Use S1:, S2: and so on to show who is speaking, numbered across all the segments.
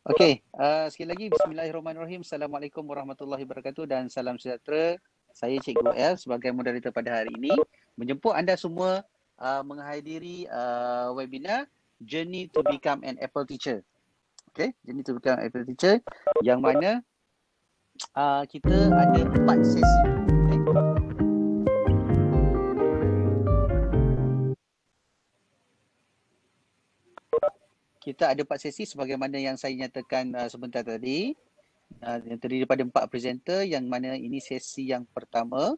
S1: Okey, uh, sekali lagi bismillahirrahmanirrahim. Assalamualaikum warahmatullahi wabarakatuh dan salam sejahtera. Saya Cikgu L sebagai moderator pada hari ini menjemput anda semua uh, menghadiri uh, webinar Journey to Become an Apple Teacher. Okey, Journey to Become an Apple Teacher yang mana uh, kita ada empat sesi. Kita ada empat sesi sebagaimana yang saya nyatakan uh, sebentar tadi. Uh, yang terdiri daripada empat presenter yang mana ini sesi yang pertama.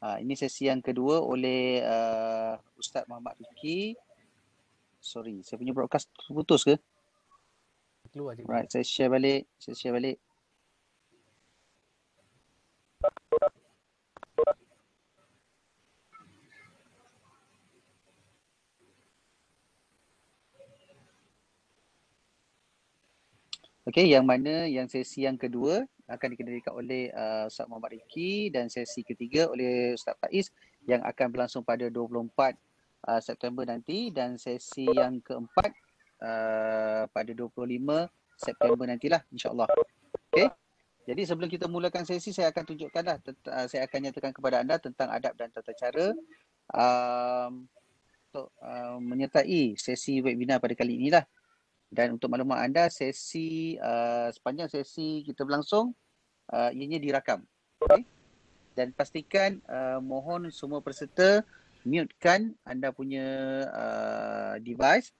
S1: Uh, ini sesi yang kedua oleh uh, Ustaz Muhammad Riki sorry saya punya broadcast putus ke? Keluar je. Right saya share balik saya share balik Okey, yang mana yang sesi yang kedua akan dikendalikan oleh uh, Ustaz Muhammad Riki dan sesi ketiga oleh Ustaz Faiz yang akan berlangsung pada 24 uh, September nanti dan sesi yang keempat uh, pada 25 September nantilah insyaAllah. Okey. Jadi sebelum kita mulakan sesi saya akan tunjukkanlah uh, saya akan nyatakan kepada anda tentang adab dan tata cara um, untuk uh, menyertai sesi webinar pada kali inilah. Dan untuk maklumat anda, sesi uh, sepanjang sesi kita berlangsung, uh, ianya dirakam. Okay? Dan pastikan uh, mohon semua peserta mutekan anda punya uh, device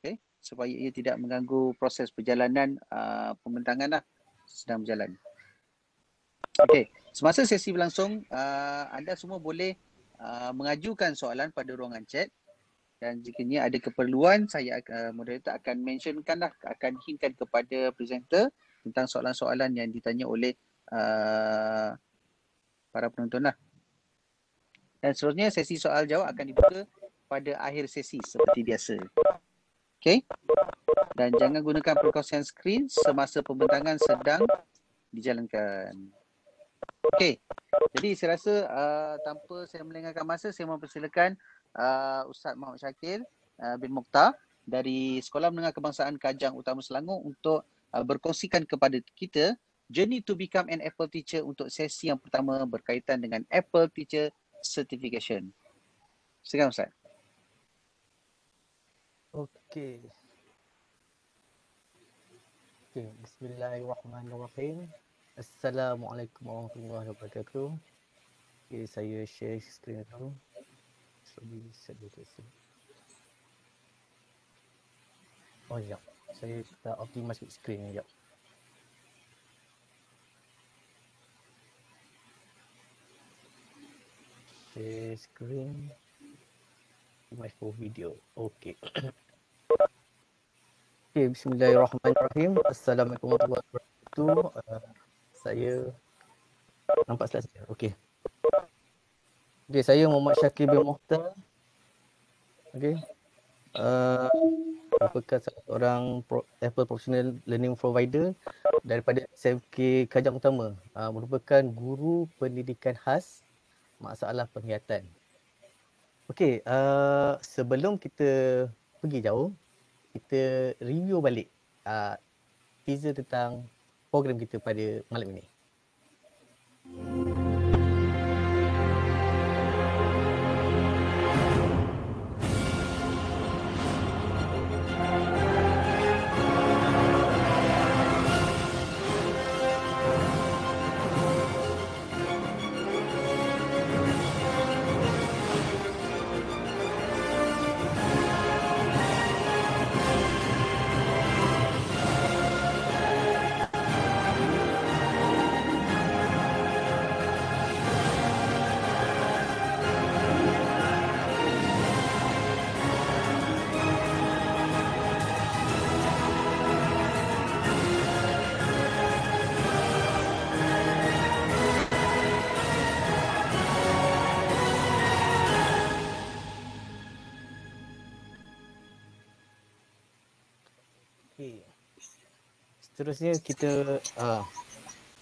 S1: okay? supaya ia tidak mengganggu proses perjalanan uh, pembentangan lah sedang berjalan. Okey, semasa sesi berlangsung, uh, anda semua boleh uh, mengajukan soalan pada ruangan chat dan jika ni ada keperluan saya uh, moderator akan mentionkan lah akan hintkan kepada presenter tentang soalan-soalan yang ditanya oleh uh, para penonton lah. Dan seterusnya sesi soal jawab akan dibuka pada akhir sesi seperti biasa. Okay. Dan jangan gunakan perkongsian skrin semasa pembentangan sedang dijalankan. Okay. Jadi saya rasa uh, tanpa saya melengahkan masa saya mempersilakan uh, Ustaz Muhammad Syakir uh, bin Mukhtar dari Sekolah Menengah Kebangsaan Kajang Utama Selangor untuk uh, berkongsikan kepada kita journey to become an Apple teacher untuk sesi yang pertama berkaitan dengan Apple Teacher Certification. Silakan Ustaz.
S2: Okey. Okay. Bismillahirrahmanirrahim. Assalamualaikum warahmatullahi wabarakatuh. Okay, saya share screen dulu dulu kat sini oh ya saya dah optimize big screen jap share screen optimize for video okay Okay, bismillahirrahmanirrahim. Assalamualaikum warahmatullahi wabarakatuh. Uh, saya nampak slide saya. Okay. Okay, saya Muhammad Syakir bin Mohtar. Okay. Uh, merupakan seorang pro, Apple Professional Learning Provider daripada SMK Kajang Utama. Uh, merupakan guru pendidikan khas masalah penglihatan. Okay, uh, sebelum kita pergi jauh, kita review balik uh, teaser tentang program kita pada malam ini. Seterusnya kita uh,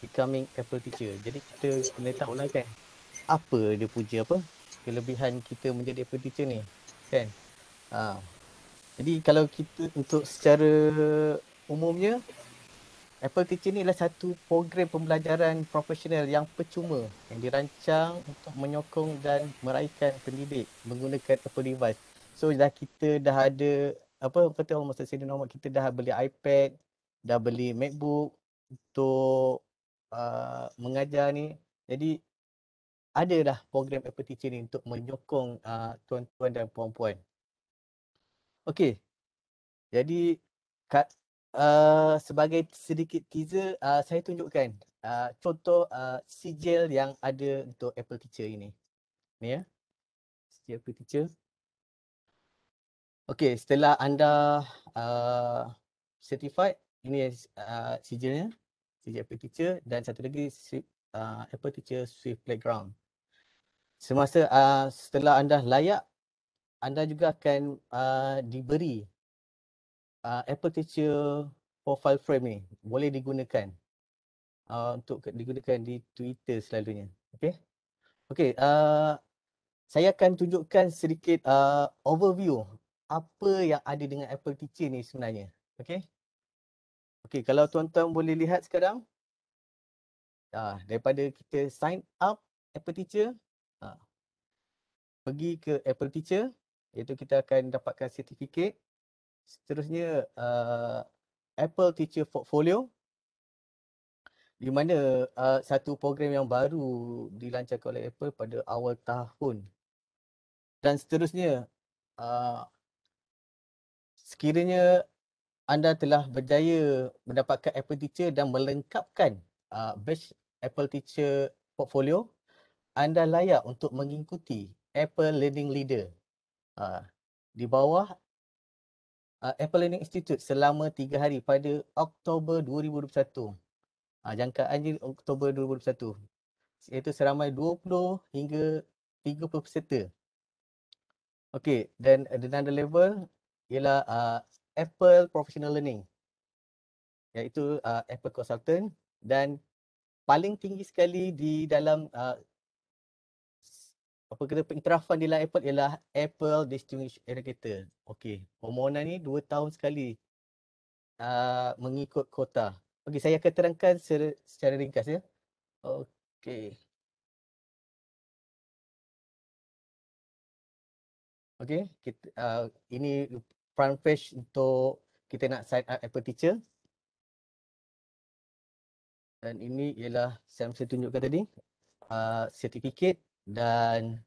S2: becoming Apple teacher. Jadi kita kena tahu lah kan apa dia punya apa kelebihan kita menjadi Apple teacher ni kan. Uh, jadi kalau kita untuk secara umumnya Apple Teacher ni adalah satu program pembelajaran profesional yang percuma yang dirancang untuk menyokong dan meraihkan pendidik menggunakan Apple device. So dah kita dah ada apa kata orang masa sini normal kita dah beli iPad, dah beli MacBook untuk uh, mengajar ni. Jadi ada dah program Apple Teacher ni untuk menyokong uh, tuan-tuan dan puan-puan. Okey. Jadi kat uh, sebagai sedikit teaser uh, saya tunjukkan uh, contoh uh, sijil yang ada untuk Apple Teacher ini. Ni ya. Sijil Apple Teacher. Okey, setelah anda uh, certified, ini uh, sijilnya, sijil Apple Teacher dan satu lagi uh, Apple Teacher Swift Playground. Semasa uh, setelah anda layak, anda juga akan uh, diberi uh, Apple Teacher profile frame ni. Boleh digunakan uh, untuk digunakan di Twitter selalunya. Okay. Okay, uh, saya akan tunjukkan sedikit uh, overview apa yang ada dengan Apple Teacher ni sebenarnya. Okay. Okay, kalau tuan-tuan boleh lihat sekarang. Uh, daripada kita sign up Apple Teacher. Uh, pergi ke Apple Teacher. Iaitu kita akan dapatkan sertifikat. Seterusnya uh, Apple Teacher Portfolio. Di mana uh, satu program yang baru dilancarkan oleh Apple pada awal tahun. Dan seterusnya uh, sekiranya anda telah berjaya mendapatkan Apple Teacher dan melengkapkan uh, batch Apple Teacher portfolio, anda layak untuk mengikuti Apple Learning Leader. Uh, di bawah uh, Apple Learning Institute selama 3 hari pada Oktober 2021. Uh, jangkaan Oktober 2021. Iaitu seramai 20 hingga 30 peserta. Okey, dan another level ialah uh, Apple Professional Learning iaitu uh, Apple Consultant dan paling tinggi sekali di dalam uh, apa kata pengiktirafan di dalam Apple ialah Apple Distinguished Educator. Okey, permohonan ni dua tahun sekali uh, mengikut kota. Okey, saya akan terangkan secara, secara ringkas ya. Okey. Okey, uh, ini front page untuk kita nak sign up Apple Teacher. Dan ini ialah yang saya tunjukkan tadi. Uh, certificate dan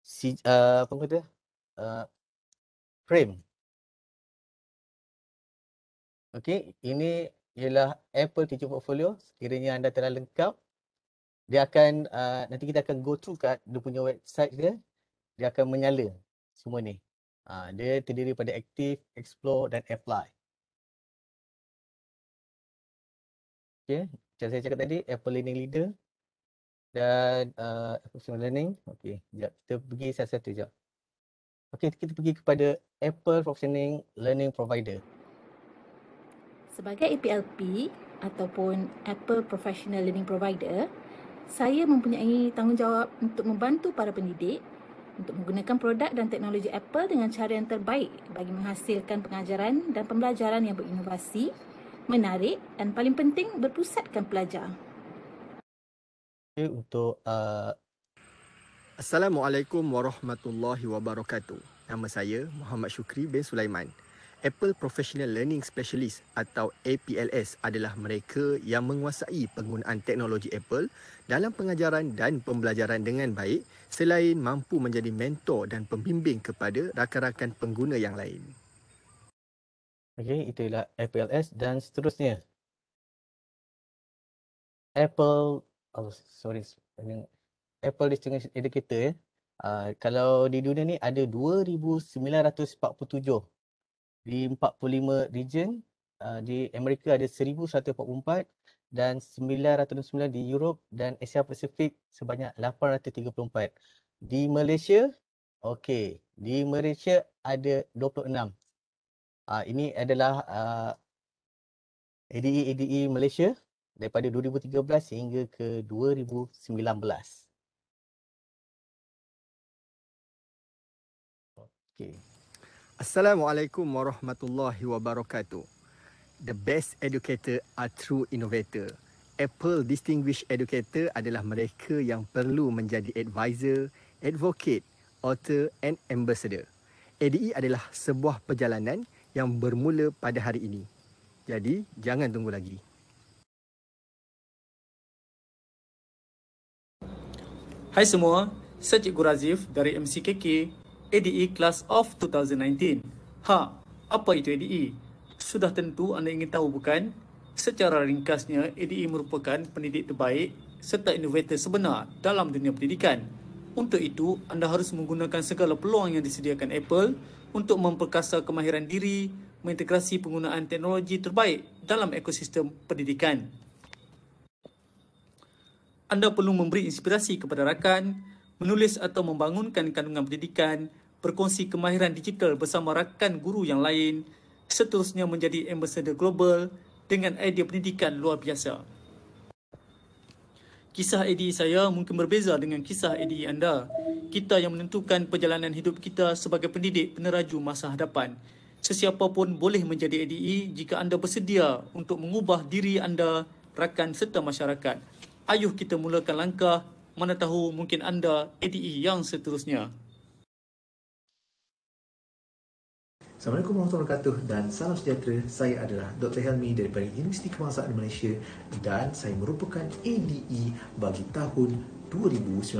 S2: si, uh, apa kata? Uh, frame. Okey, ini ialah Apple Teacher Portfolio. Sekiranya anda telah lengkap, dia akan uh, nanti kita akan go through kat dia punya website dia. Dia akan menyala semua ni. Ha, dia terdiri pada active, explore dan apply. Okay, macam saya cakap tadi, Apple Learning Leader dan uh, Apple Learning. Okay, sekejap. Kita pergi satu-satu sekejap. Okay, kita pergi kepada Apple Professional Learning Provider.
S3: Sebagai APLP ataupun Apple Professional Learning Provider, saya mempunyai tanggungjawab untuk membantu para pendidik untuk menggunakan produk dan teknologi Apple dengan cara yang terbaik bagi menghasilkan pengajaran dan pembelajaran yang berinovasi, menarik dan paling penting berpusatkan pelajar.
S2: Untuk uh...
S4: Assalamualaikum warahmatullahi wabarakatuh. Nama saya Muhammad Syukri bin Sulaiman. Apple Professional Learning Specialist atau APLS adalah mereka yang menguasai penggunaan teknologi Apple dalam pengajaran dan pembelajaran dengan baik selain mampu menjadi mentor dan pembimbing kepada rakan-rakan pengguna yang lain.
S2: Okey, itulah APLS dan seterusnya. Apple, oh sorry, Apple Distinguished Educator. Uh, kalau di dunia ni ada 2947 di 45 region uh, di Amerika ada 1144 dan 909 di Europe dan Asia Pasifik sebanyak 834 di Malaysia okey di Malaysia ada 26 uh, ah, ini adalah uh, ADE ADE Malaysia daripada 2013 hingga ke 2019 okey
S4: Assalamualaikum warahmatullahi wabarakatuh. the best educator are true innovator. Apple Distinguished Educator adalah mereka yang perlu menjadi advisor, advocate, author and ambassador. ADE adalah sebuah perjalanan yang bermula pada hari ini. Jadi, jangan tunggu lagi.
S5: Hai semua, saya Cikgu Razif dari MCKK ADE Class of 2019. Ha, apa itu ADE? Sudah tentu anda ingin tahu bukan? Secara ringkasnya, ADE merupakan pendidik terbaik serta inovator sebenar dalam dunia pendidikan. Untuk itu, anda harus menggunakan segala peluang yang disediakan Apple untuk memperkasa kemahiran diri, mengintegrasi penggunaan teknologi terbaik dalam ekosistem pendidikan. Anda perlu memberi inspirasi kepada rakan, menulis atau membangunkan kandungan pendidikan, berkongsi kemahiran digital bersama rakan guru yang lain, seterusnya menjadi ambassador global dengan idea pendidikan luar biasa. Kisah ADE saya mungkin berbeza dengan kisah ADE anda. Kita yang menentukan perjalanan hidup kita sebagai pendidik peneraju masa hadapan. Sesiapa pun boleh menjadi ADE jika anda bersedia untuk mengubah diri anda, rakan serta masyarakat. Ayuh kita mulakan langkah, mana tahu mungkin anda ADE yang seterusnya.
S6: Assalamualaikum warahmatullahi wabarakatuh dan salam sejahtera. Saya adalah Dr. Helmi daripada Universiti Kebangsaan Malaysia dan saya merupakan ADE bagi tahun 2019.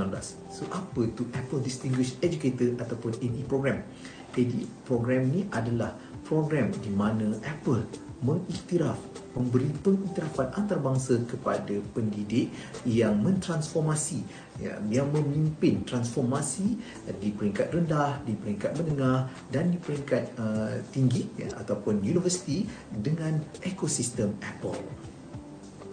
S6: So apa itu Apple Distinguished Educator ataupun ADE program? ADE program ni adalah program di mana Apple mengiktiraf memberi pengiktirafan antarabangsa kepada pendidik yang mentransformasi ya, yang memimpin transformasi di peringkat rendah, di peringkat menengah dan di peringkat uh, tinggi ya, ataupun universiti dengan ekosistem Apple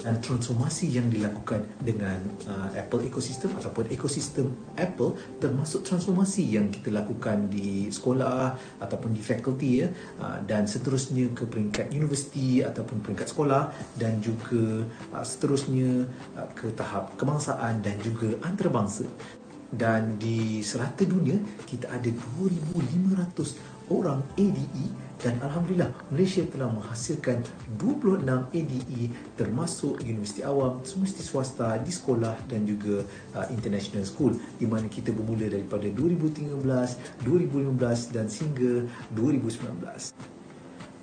S6: dan transformasi yang dilakukan dengan uh, Apple ecosystem ataupun ekosistem Apple termasuk transformasi yang kita lakukan di sekolah ataupun di fakulti ya. Uh, dan seterusnya ke peringkat universiti ataupun peringkat sekolah dan juga uh, seterusnya uh, ke tahap kebangsaan dan juga antarabangsa. Dan di serata dunia kita ada 2500 orang ADE dan Alhamdulillah Malaysia telah menghasilkan 26 ADE termasuk universiti awam, universiti swasta di sekolah dan juga uh, international school di mana kita bermula daripada 2013, 2015 dan sehingga 2019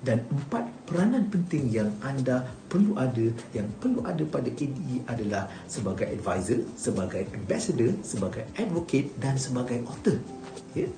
S6: dan empat peranan penting yang anda perlu ada yang perlu ada pada ADE adalah sebagai advisor, sebagai ambassador, sebagai advocate dan sebagai author. Yeah.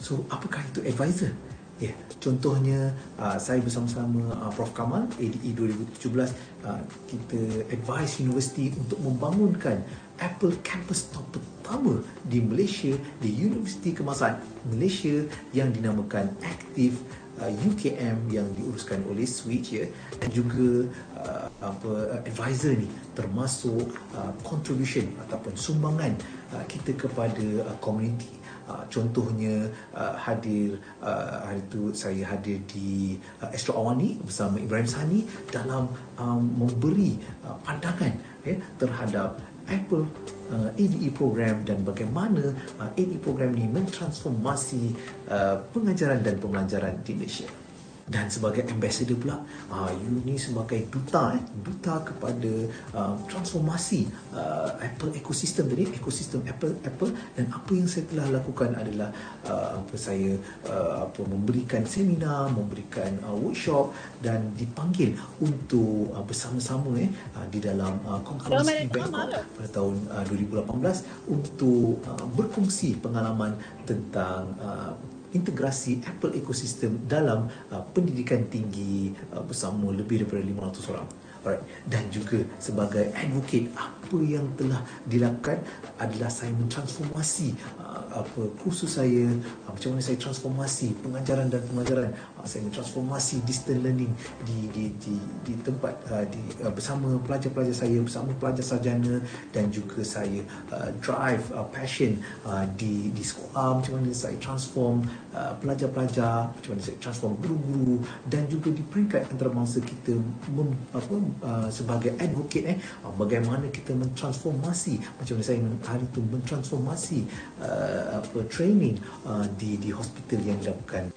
S6: So apakah itu advisor? Ya, yeah. contohnya uh, saya bersama-sama uh, Prof Kamal ADE 2017 uh, kita advise universiti untuk membangunkan Apple campus top pertama di Malaysia di Universiti Kebangsaan Malaysia yang dinamakan Active uh, UKM yang diuruskan oleh Switch ya dan juga uh, apa advisor ni termasuk uh, contribution ataupun sumbangan uh, kita kepada uh, community Uh, contohnya uh, hadir uh, hari itu saya hadir di uh, Astro Awani bersama Ibrahim Sani dalam um, memberi uh, pandangan ya, terhadap Apple uh, ADE program dan bagaimana uh, ADE program ini mentransformasi uh, pengajaran dan pembelajaran di Malaysia dan sebagai ambassador pula uh, you ni sebagai duta eh, duta kepada uh, transformasi uh, Apple ekosistem tadi ekosistem Apple Apple. Dan apa yang saya telah lakukan adalah uh, apa saya uh, apa memberikan seminar memberikan uh, workshop dan dipanggil untuk uh, bersama-sama eh uh, di dalam uh, konferensi Bangkok pada tahun uh, 2018 untuk uh, berkongsi pengalaman tentang uh, integrasi Apple ecosystem dalam uh, pendidikan tinggi uh, bersama lebih daripada 500 orang. Alright. Dan juga sebagai advocate apa yang telah dilakukan adalah saya mentransformasi uh, apa kursus saya. Uh, macam mana saya transformasi pengajaran dan pengajaran uh, saya mentransformasi distance learning di di di, di tempat uh, di uh, bersama pelajar-pelajar saya bersama pelajar sarjana dan juga saya uh, drive uh, passion uh, di di sekolah. Macam mana saya transform uh, pelajar-pelajar macam mana saya transform guru-guru dan juga di peringkat antarabangsa kita mem, apa uh, sebagai advocate eh. Uh, bagaimana kita mentransformasi. Macam mana saya hari itu mentransformasi uh, apa training uh, di di hospital yang dilakukan.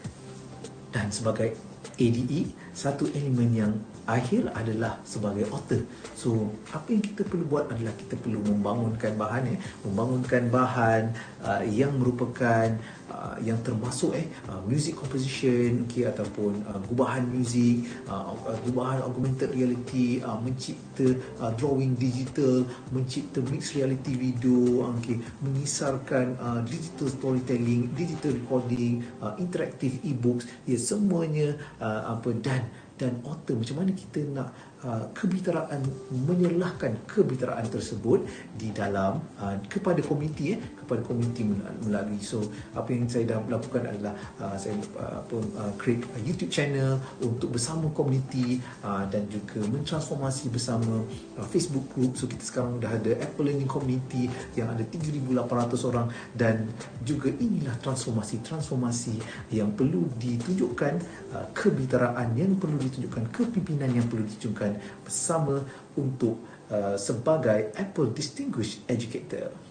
S6: Dan sebagai ADE satu elemen yang akhir adalah sebagai author. So apa yang kita perlu buat adalah kita perlu membangunkan bahan eh, membangunkan bahan uh, yang merupakan uh, yang termasuk eh uh, music composition okay, ataupun uh, gubahan muzik, uh, uh, gubahan augmented reality, uh, mencipta uh, drawing digital, mencipta mixed reality video, okay, mengisarkan uh, digital storytelling, digital recording, uh, interactive e-books, ya semuanya uh, apa dan dan author macam mana kita nak uh, kebitaraan menyerlahkan kebitaraan tersebut di dalam uh, kepada komuniti eh kepada komuniti melalui so apa yang saya dah lakukan adalah uh, saya uh, pun uh, create a YouTube channel untuk bersama komuniti uh, dan juga mentransformasi bersama uh, Facebook group so kita sekarang dah ada Apple Learning Community yang ada 3800 orang dan juga inilah transformasi-transformasi yang perlu ditunjukkan uh, kebitaraan yang perlu ditunjukkan kepimpinan yang perlu ditunjukkan bersama untuk uh, sebagai Apple Distinguished Educator.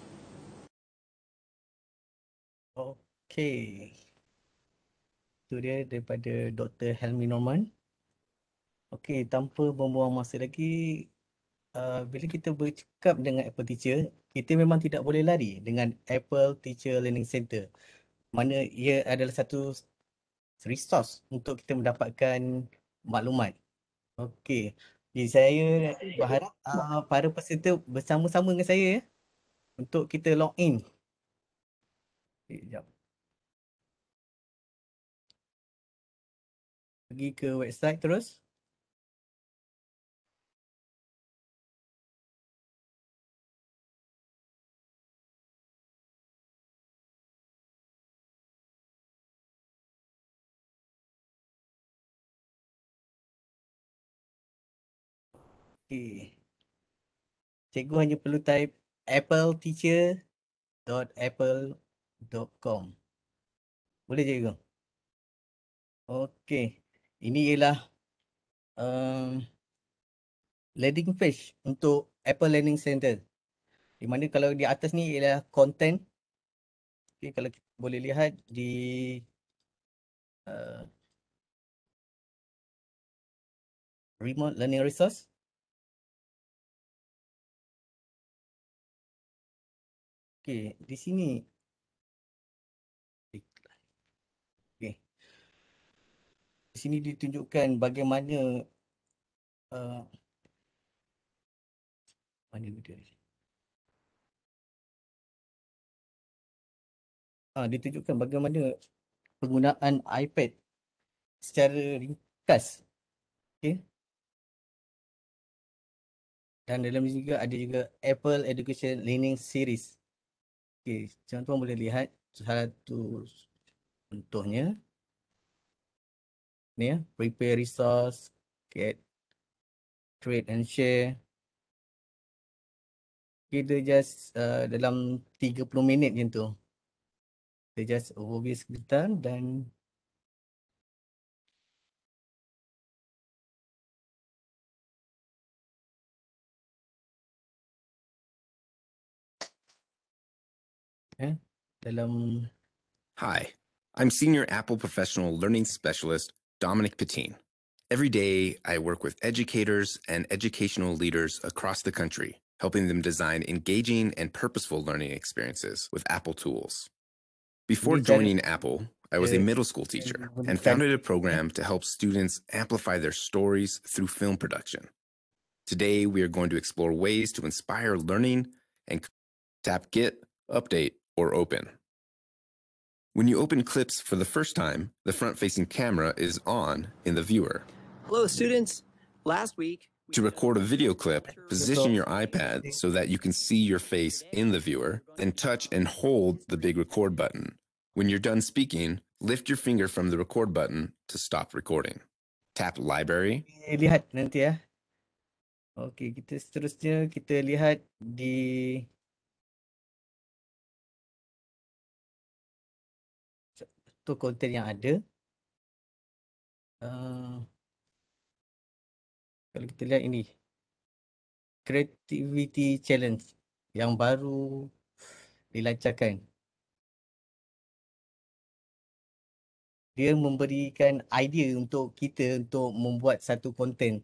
S2: Okay. Itu dia daripada Dr. Helmi Norman. Okay, tanpa membuang masa lagi, uh, bila kita bercakap dengan Apple Teacher, kita memang tidak boleh lari dengan Apple Teacher Learning Center. Mana ia adalah satu resource untuk kita mendapatkan maklumat. Okay. Jadi saya berharap uh, para peserta bersama-sama dengan saya ya, untuk kita log in. Sekejap. pergi ke website terus. Okay. Cikgu hanya perlu type appleteacher.apple.com. Boleh cikgu? Okay ini ialah um, landing page untuk Apple Learning Center. Di mana kalau di atas ni ialah content. Okay, kalau boleh lihat di uh, remote learning resource. Okay, di sini sini ditunjukkan bagaimana uh, mana ni? Ah, ditunjukkan bagaimana penggunaan iPad secara ringkas. Okay. Dan dalam ni juga ada juga Apple Education Learning Series. Okay, tuan-tuan boleh lihat satu contohnya ya, prepare resource, get trade and share. Kita just uh, dalam 30 minit je tu. Kita just overview sebentar dan
S7: Hi, I'm Senior Apple Professional Learning Specialist Dominic Patine. Every day, I work with educators and educational leaders across the country, helping them design engaging and purposeful learning experiences with Apple tools. Before joining Apple, I was a middle school teacher and founded a program to help students amplify their stories through film production. Today, we are going to explore ways to inspire learning and tap Get, Update, or Open. When you open clips for the first time, the front-facing camera is on in the viewer.
S8: Hello, students. Last week,
S7: to record a video clip, position your iPad so that you can see your face in the viewer, then touch and hold the big record button. When you're done speaking, lift your finger from the record button to stop recording. Tap library.
S2: Lihat nanti ya. Okey, kita seterusnya kita lihat di tu konten yang ada. Uh, kalau kita lihat ini. Creativity Challenge yang baru dilancarkan. dia memberikan idea untuk kita untuk membuat satu konten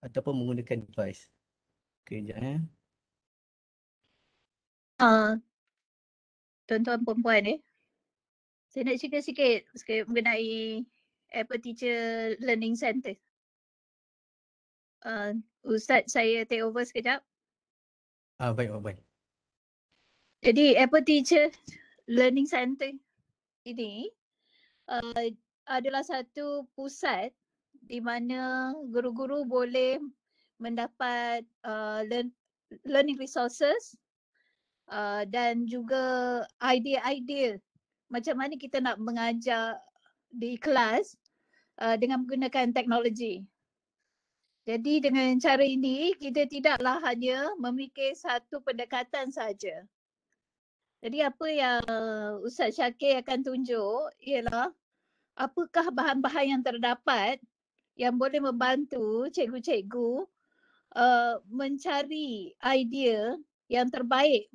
S2: ataupun menggunakan device. Okey, sekejap eh.
S9: Uh, tuan-tuan perempuan eh. Saya nak cerita sikit, sikit mengenai Apple Teacher Learning Center. Uh, Ustaz saya take over sekejap.
S2: Ah baik, baik, baik.
S9: Jadi Apple Teacher Learning Center ini uh, adalah satu pusat di mana guru-guru boleh mendapat uh, learn, learning resources uh, dan juga idea-idea macam mana kita nak mengajar di kelas uh, dengan menggunakan teknologi. Jadi dengan cara ini kita tidaklah hanya memikir satu pendekatan saja. Jadi apa yang Ustaz Syakir akan tunjuk ialah apakah bahan-bahan yang terdapat yang boleh membantu cikgu-cikgu uh, mencari idea yang terbaik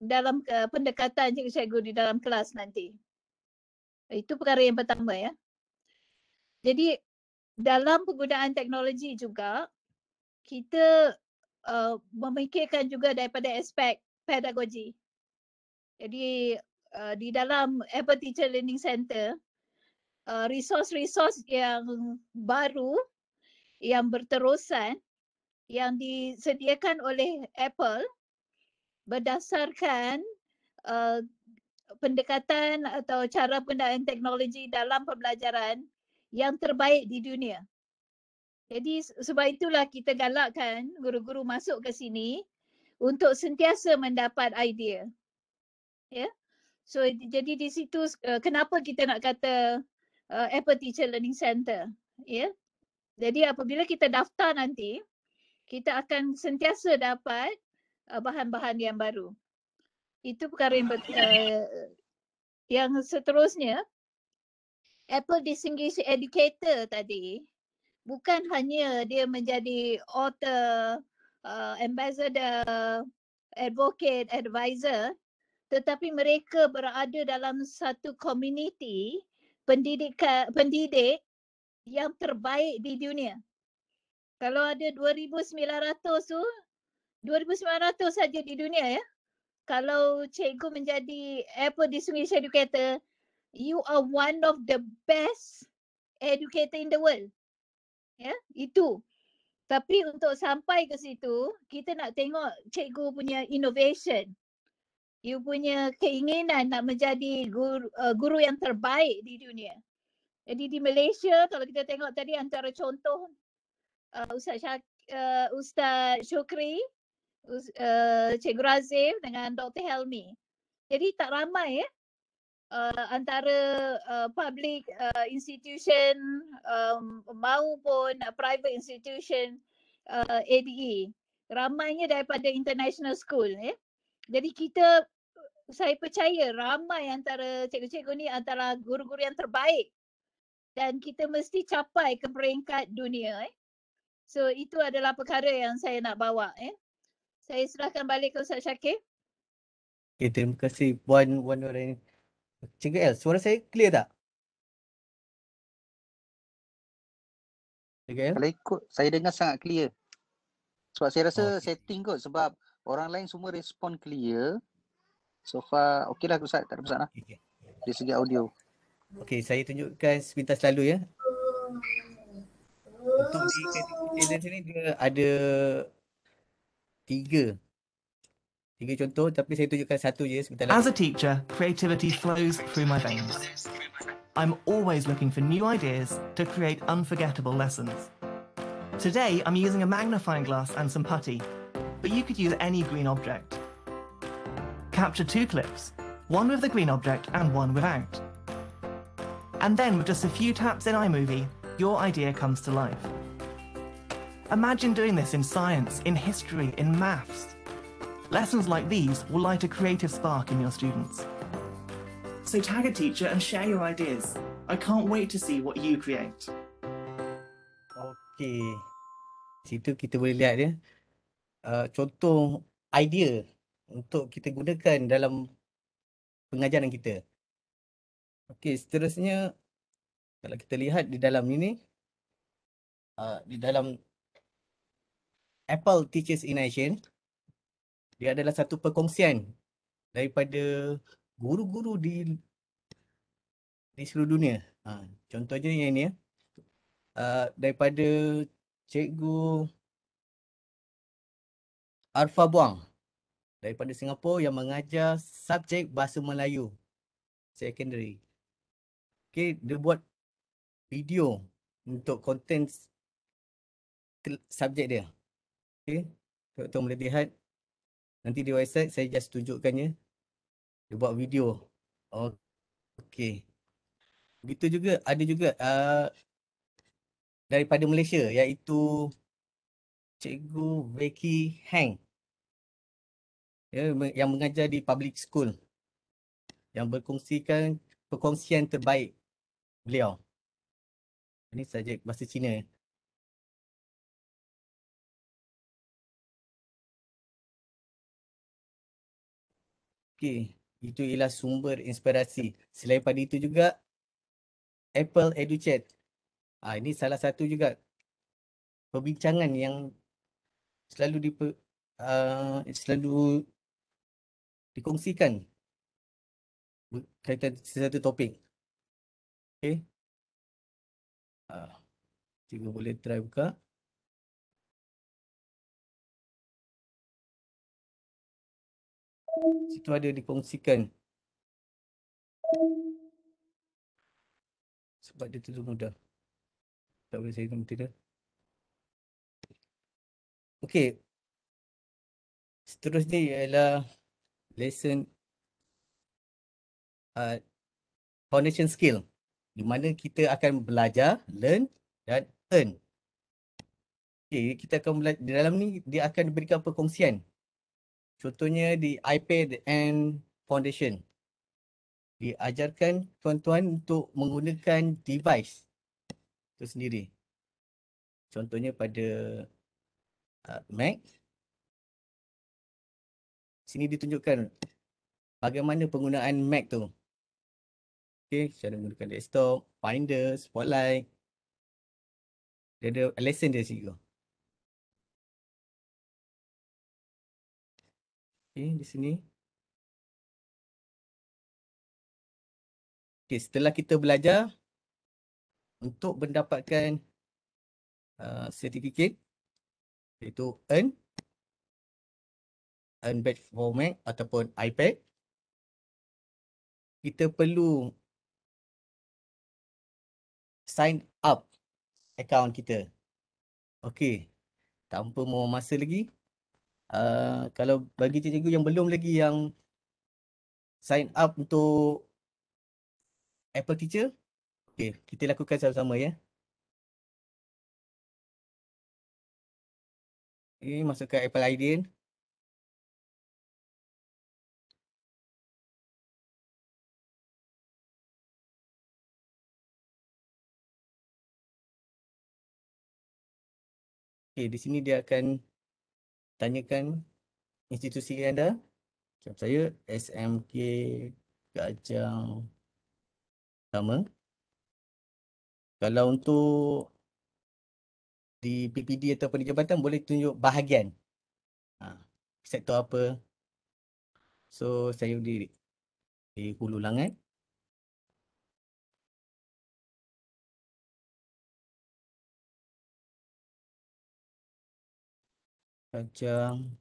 S9: dalam uh, pendekatan cikgu-cikgu di dalam kelas nanti. Itu perkara yang pertama ya. Jadi dalam penggunaan teknologi juga kita uh, memikirkan juga daripada aspek pedagogi. Jadi uh, di dalam Apple Teacher Learning Center uh, resource-resource yang baru yang berterusan yang disediakan oleh Apple berdasarkan uh, pendekatan atau cara penggunaan teknologi dalam pembelajaran yang terbaik di dunia. Jadi sebab itulah kita galakkan guru-guru masuk ke sini untuk sentiasa mendapat idea. Ya. Yeah? So jadi di situ uh, kenapa kita nak kata uh, Apple Teacher Learning Center. Ya. Yeah? Jadi apabila kita daftar nanti, kita akan sentiasa dapat uh, bahan-bahan yang baru. Itu perkara yang, uh, yang seterusnya Apple Distinguished Educator tadi bukan hanya dia menjadi author, uh, ambassador, advocate, advisor tetapi mereka berada dalam satu community pendidikan pendidik yang terbaik di dunia. Kalau ada 2900 tu 2900 saja di dunia ya. Kalau cikgu menjadi Apple Distinguished Educator, you are one of the best educator in the world. Ya, itu. Tapi untuk sampai ke situ, kita nak tengok cikgu punya innovation. You punya keinginan nak menjadi guru, uh, guru yang terbaik di dunia. Jadi di Malaysia kalau kita tengok tadi antara contoh uh, Ustaz Syak, uh, Ustaz Syukri, uh, Cikgu Razif dengan Dr. Helmi. Jadi tak ramai ya uh, antara uh, public uh, institution um, maupun uh, private institution uh, ADE ramainya daripada international school ya. Jadi kita saya percaya ramai antara cikgu-cikgu ni antara guru-guru yang terbaik dan kita mesti capai ke peringkat dunia eh. So itu adalah perkara yang saya nak bawa eh. Saya serahkan balik ke Ustaz Syakir.
S2: Okay, terima kasih Puan Puan Nuraini. Cikgu L, suara saya clear tak?
S1: Cikgu L? Kalau ikut, saya dengar sangat clear. Sebab saya rasa okay. setting kot sebab orang lain semua respon clear. So far, okey lah Ustaz, tak ada masalah. Okay. Dari segi audio.
S2: Okey, saya tunjukkan sepintas lalu ya. Untuk di sini dia ada tiga Tiga contoh tapi saya tunjukkan satu je sebentar
S10: lagi. As a teacher, creativity flows through my veins. I'm always looking for new ideas to create unforgettable lessons. Today, I'm using a magnifying glass and some putty, but you could use any green object. Capture two clips, one with the green object and one without. And then with just a few taps in iMovie, your idea comes to life. Imagine doing this in science, in history, in maths. Lessons like these will light a creative spark in your students. So tag a teacher and share your ideas. I can't wait to see what you create.
S2: Okay. Situ kita boleh lihat ya. Uh, contoh idea untuk kita gunakan dalam pengajaran kita. Okey, seterusnya kalau kita lihat di dalam ini uh, di dalam Apple Teachers in Action dia adalah satu perkongsian daripada guru-guru di di seluruh dunia. Ha, contohnya yang ini ya. Uh, daripada cikgu Arfa Buang daripada Singapura yang mengajar subjek bahasa Melayu secondary. Okay, dia buat video untuk konten subjek dia. Okay, tuan-tuan boleh lihat. Nanti di website saya just tunjukkannya. Dia buat video. Okay. Begitu juga ada juga uh, daripada Malaysia iaitu Cikgu Becky Hang ya, yang mengajar di public school yang berkongsikan perkongsian terbaik beliau. Ini saja bahasa Cina. Okey, itu ialah sumber inspirasi. Selain pada itu juga Apple EduChat. Ah ini salah satu juga perbincangan yang selalu di uh, selalu dikongsikan berkaitan sesuatu topik. Okey. Ah, cikgu boleh try buka. Situ ada dikongsikan. Sebab dia tu mudah. Tak boleh saya nanti dah. Okey. Seterusnya ialah lesson uh, foundation skill di mana kita akan belajar, learn dan earn. Okey, kita akan belajar di dalam ni dia akan diberikan perkongsian Contohnya di iPad and Foundation. Diajarkan tuan-tuan untuk menggunakan device itu sendiri. Contohnya pada uh, Mac. Sini ditunjukkan bagaimana penggunaan Mac tu. Okay, cara menggunakan desktop, Finder, Spotlight. Dia ada lesson dia sini. Okay, di sini. Okay, setelah kita belajar untuk mendapatkan uh, sertifikat iaitu earn earn badge for Mac ataupun iPad kita perlu sign up account kita. Okey. Tanpa mau masa lagi, Uh, kalau bagi cikgu yang belum lagi yang sign up untuk Apple Teacher, okay, kita lakukan sama-sama ya. Okay, masukkan Apple ID. Okay, di sini dia akan tanyakan institusi anda. Macam saya SMK Gajang Utama. Kalau untuk di PPD atau di jabatan boleh tunjuk bahagian. Ha, sektor apa. So saya di, di Hulu Langat. Kajang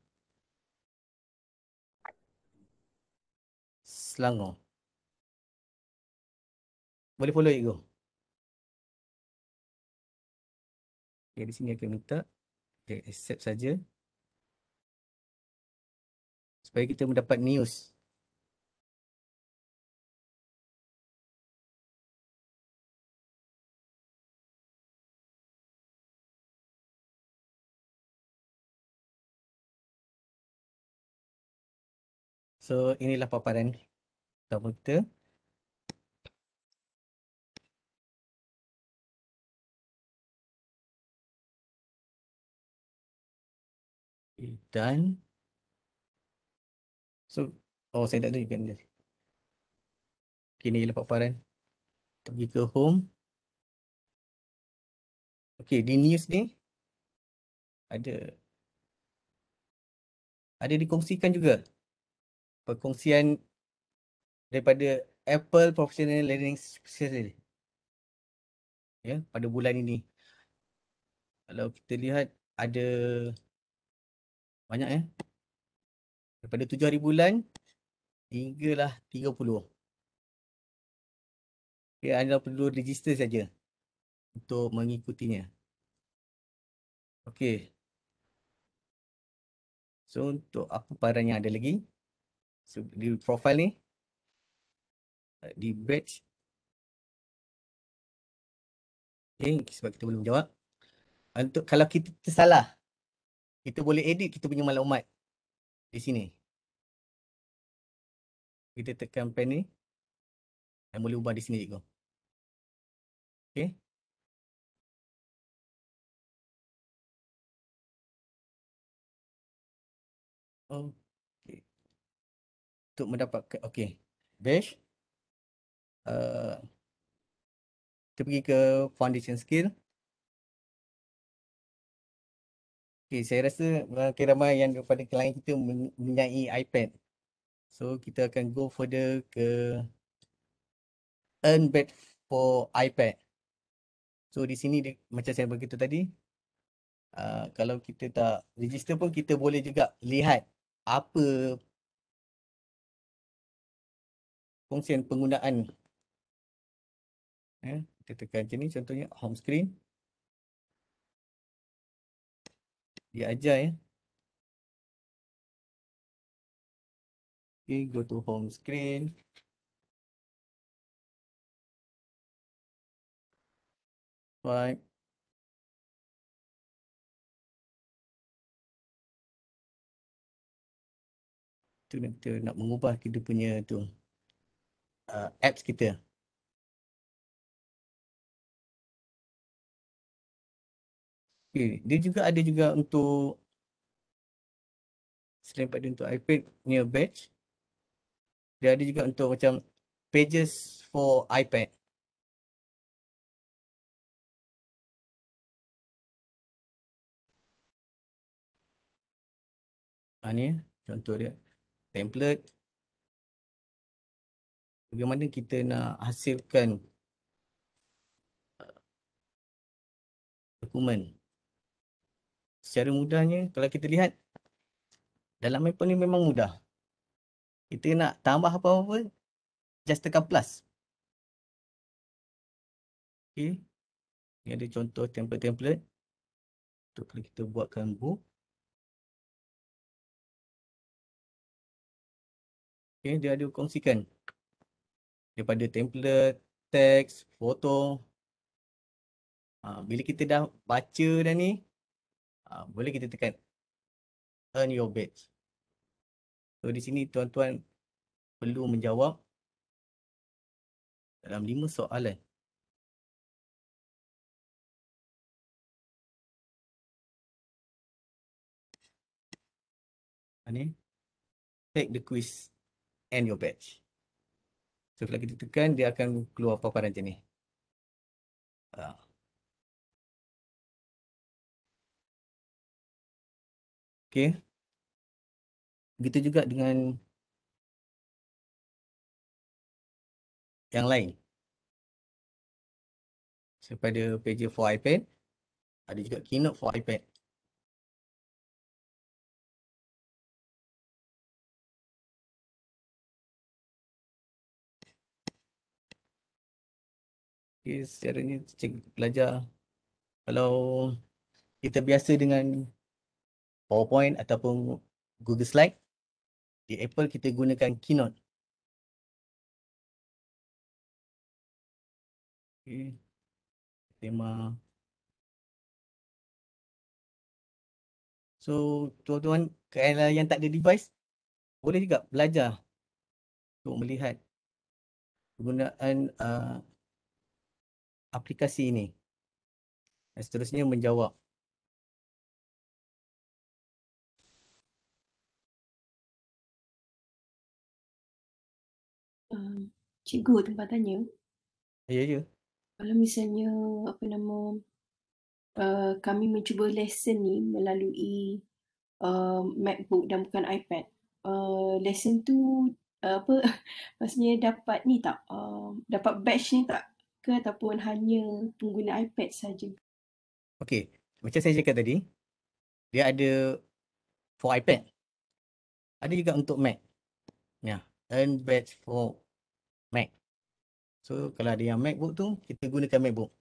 S2: Selangor. Boleh follow Ego. Okay, di sini akan minta okay, accept saja. Supaya kita mendapat news. So inilah paparan kita. Dan so oh saya tak tunjukkan dia. Okay, inilah paparan. Pergi ke home. Okey, di news ni ada ada dikongsikan juga perkongsian daripada Apple Professional Learning Specialist ya pada bulan ini. Kalau kita lihat ada banyak ya. Daripada tujuh hari bulan hinggalah 30. Okay, anda perlu register saja untuk mengikutinya. Okey. So untuk apa barang yang ada lagi? So, di profile ni di batch Okay, sebab kita belum jawab. Untuk kalau kita tersalah, kita boleh edit kita punya maklumat di sini. Kita tekan pen ni dan boleh ubah di sini juga. Okay. Okay. Untuk mendapatkan, okay. Bash. Uh, kita pergi ke foundation skill. Okay, saya rasa makin ramai yang daripada klien kita mempunyai iPad. So, kita akan go further ke earn back for iPad. So, di sini dia, macam saya beritahu tadi, uh, kalau kita tak register pun kita boleh juga lihat apa fungsian penggunaan. Eh, kita tekan macam ni contohnya home screen. dia ajar ya. Okay, go to home screen. Right. Tu kita nak mengubah kita punya tu uh, apps kita. Okay, dia juga ada juga untuk selain pada untuk iPad punya batch dia ada juga untuk macam pages for iPad. Ha, ni contoh dia template bagaimana kita nak hasilkan uh, dokumen secara mudahnya kalau kita lihat dalam Maple ni memang mudah. Kita nak tambah apa-apa just tekan plus. Okay. Ni ada contoh template-template. Untuk kalau kita buatkan book. Okay, dia ada kongsikan. Daripada template, teks, foto. Ha, bila kita dah baca dah ni, uh, boleh kita tekan earn your badge. So di sini tuan-tuan perlu menjawab dalam lima soalan. Ini take the quiz and your badge. So kalau kita tekan dia akan keluar paparan macam ni. Uh. Okay. Begitu juga dengan yang lain. So pada page for iPad, ada juga keynote for iPad. Okay, secara ni cik belajar kalau kita biasa dengan PowerPoint ataupun Google Slide. Di Apple kita gunakan Keynote. Okay. Tema. So, tuan-tuan kalau yang tak ada device, boleh juga belajar untuk melihat penggunaan uh, aplikasi ini. Dan seterusnya menjawab
S11: cikgu tempat tanya
S2: Ya, ya.
S11: Kalau misalnya apa nama uh, kami mencuba lesson ni melalui uh, MacBook dan bukan iPad. Uh, lesson tu uh, apa maksudnya dapat ni tak uh, dapat batch ni tak ke ataupun hanya pengguna iPad saja.
S2: Okey, macam saya cakap tadi, dia ada for iPad. Ada juga untuk Mac. Ya, earn badge for Mac. So kalau ada yang MacBook tu, kita gunakan MacBook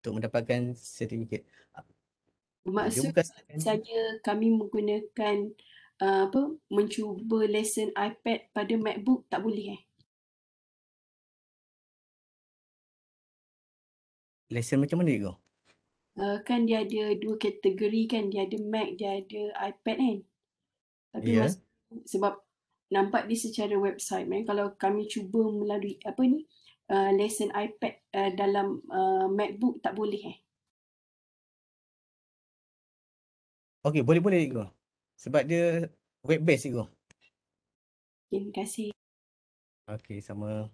S2: untuk mendapatkan sertifikat.
S11: Maksud saya kami menggunakan uh, apa mencuba lesson iPad pada MacBook tak boleh eh?
S2: Lesson macam mana cikgu?
S11: Uh, kan dia ada dua kategori kan, dia ada Mac, dia ada iPad kan. Tapi
S2: Ya.
S11: mas- sebab nampak di secara website kan kalau kami cuba melalui apa ni uh, lesson iPad uh, dalam uh, MacBook tak boleh eh.
S2: Okey, boleh-boleh cikgu. Sebab dia web based cikgu.
S11: Okay, terima kasih.
S2: Okey, sama.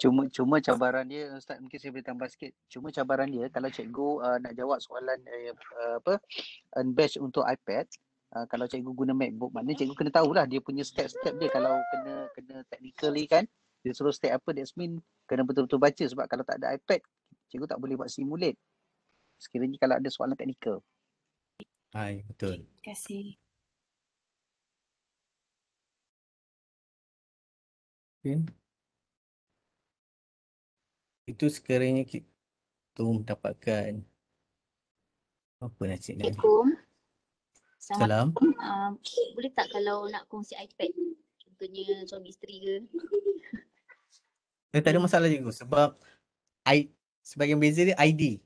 S1: Cuma cuma cabaran dia Ustaz mungkin saya boleh tambah sikit. Cuma cabaran dia kalau cikgu uh, nak jawab soalan uh, uh, apa badge untuk iPad uh, kalau cikgu guna MacBook maknanya cikgu kena tahulah dia punya step-step dia kalau kena kena technically kan dia suruh step apa that mean kena betul-betul baca sebab kalau tak ada iPad cikgu tak boleh buat simulate. Sekiranya kalau ada soalan teknikal.
S2: Hai, betul.
S11: Terima kasih.
S2: Okay. Itu sekiranya kita mendapatkan apa nak cik ni?
S12: Assalamualaikum.
S2: Salam.
S12: Um, boleh tak kalau nak kongsi iPad? Contohnya suami isteri ke?
S2: Eh, tak ada masalah cikgu sebab I, sebab yang beza dia ID.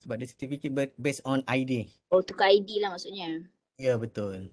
S2: Sebab dia certificate ba- based on ID.
S12: Oh, tukar ID lah maksudnya.
S2: Ya, betul.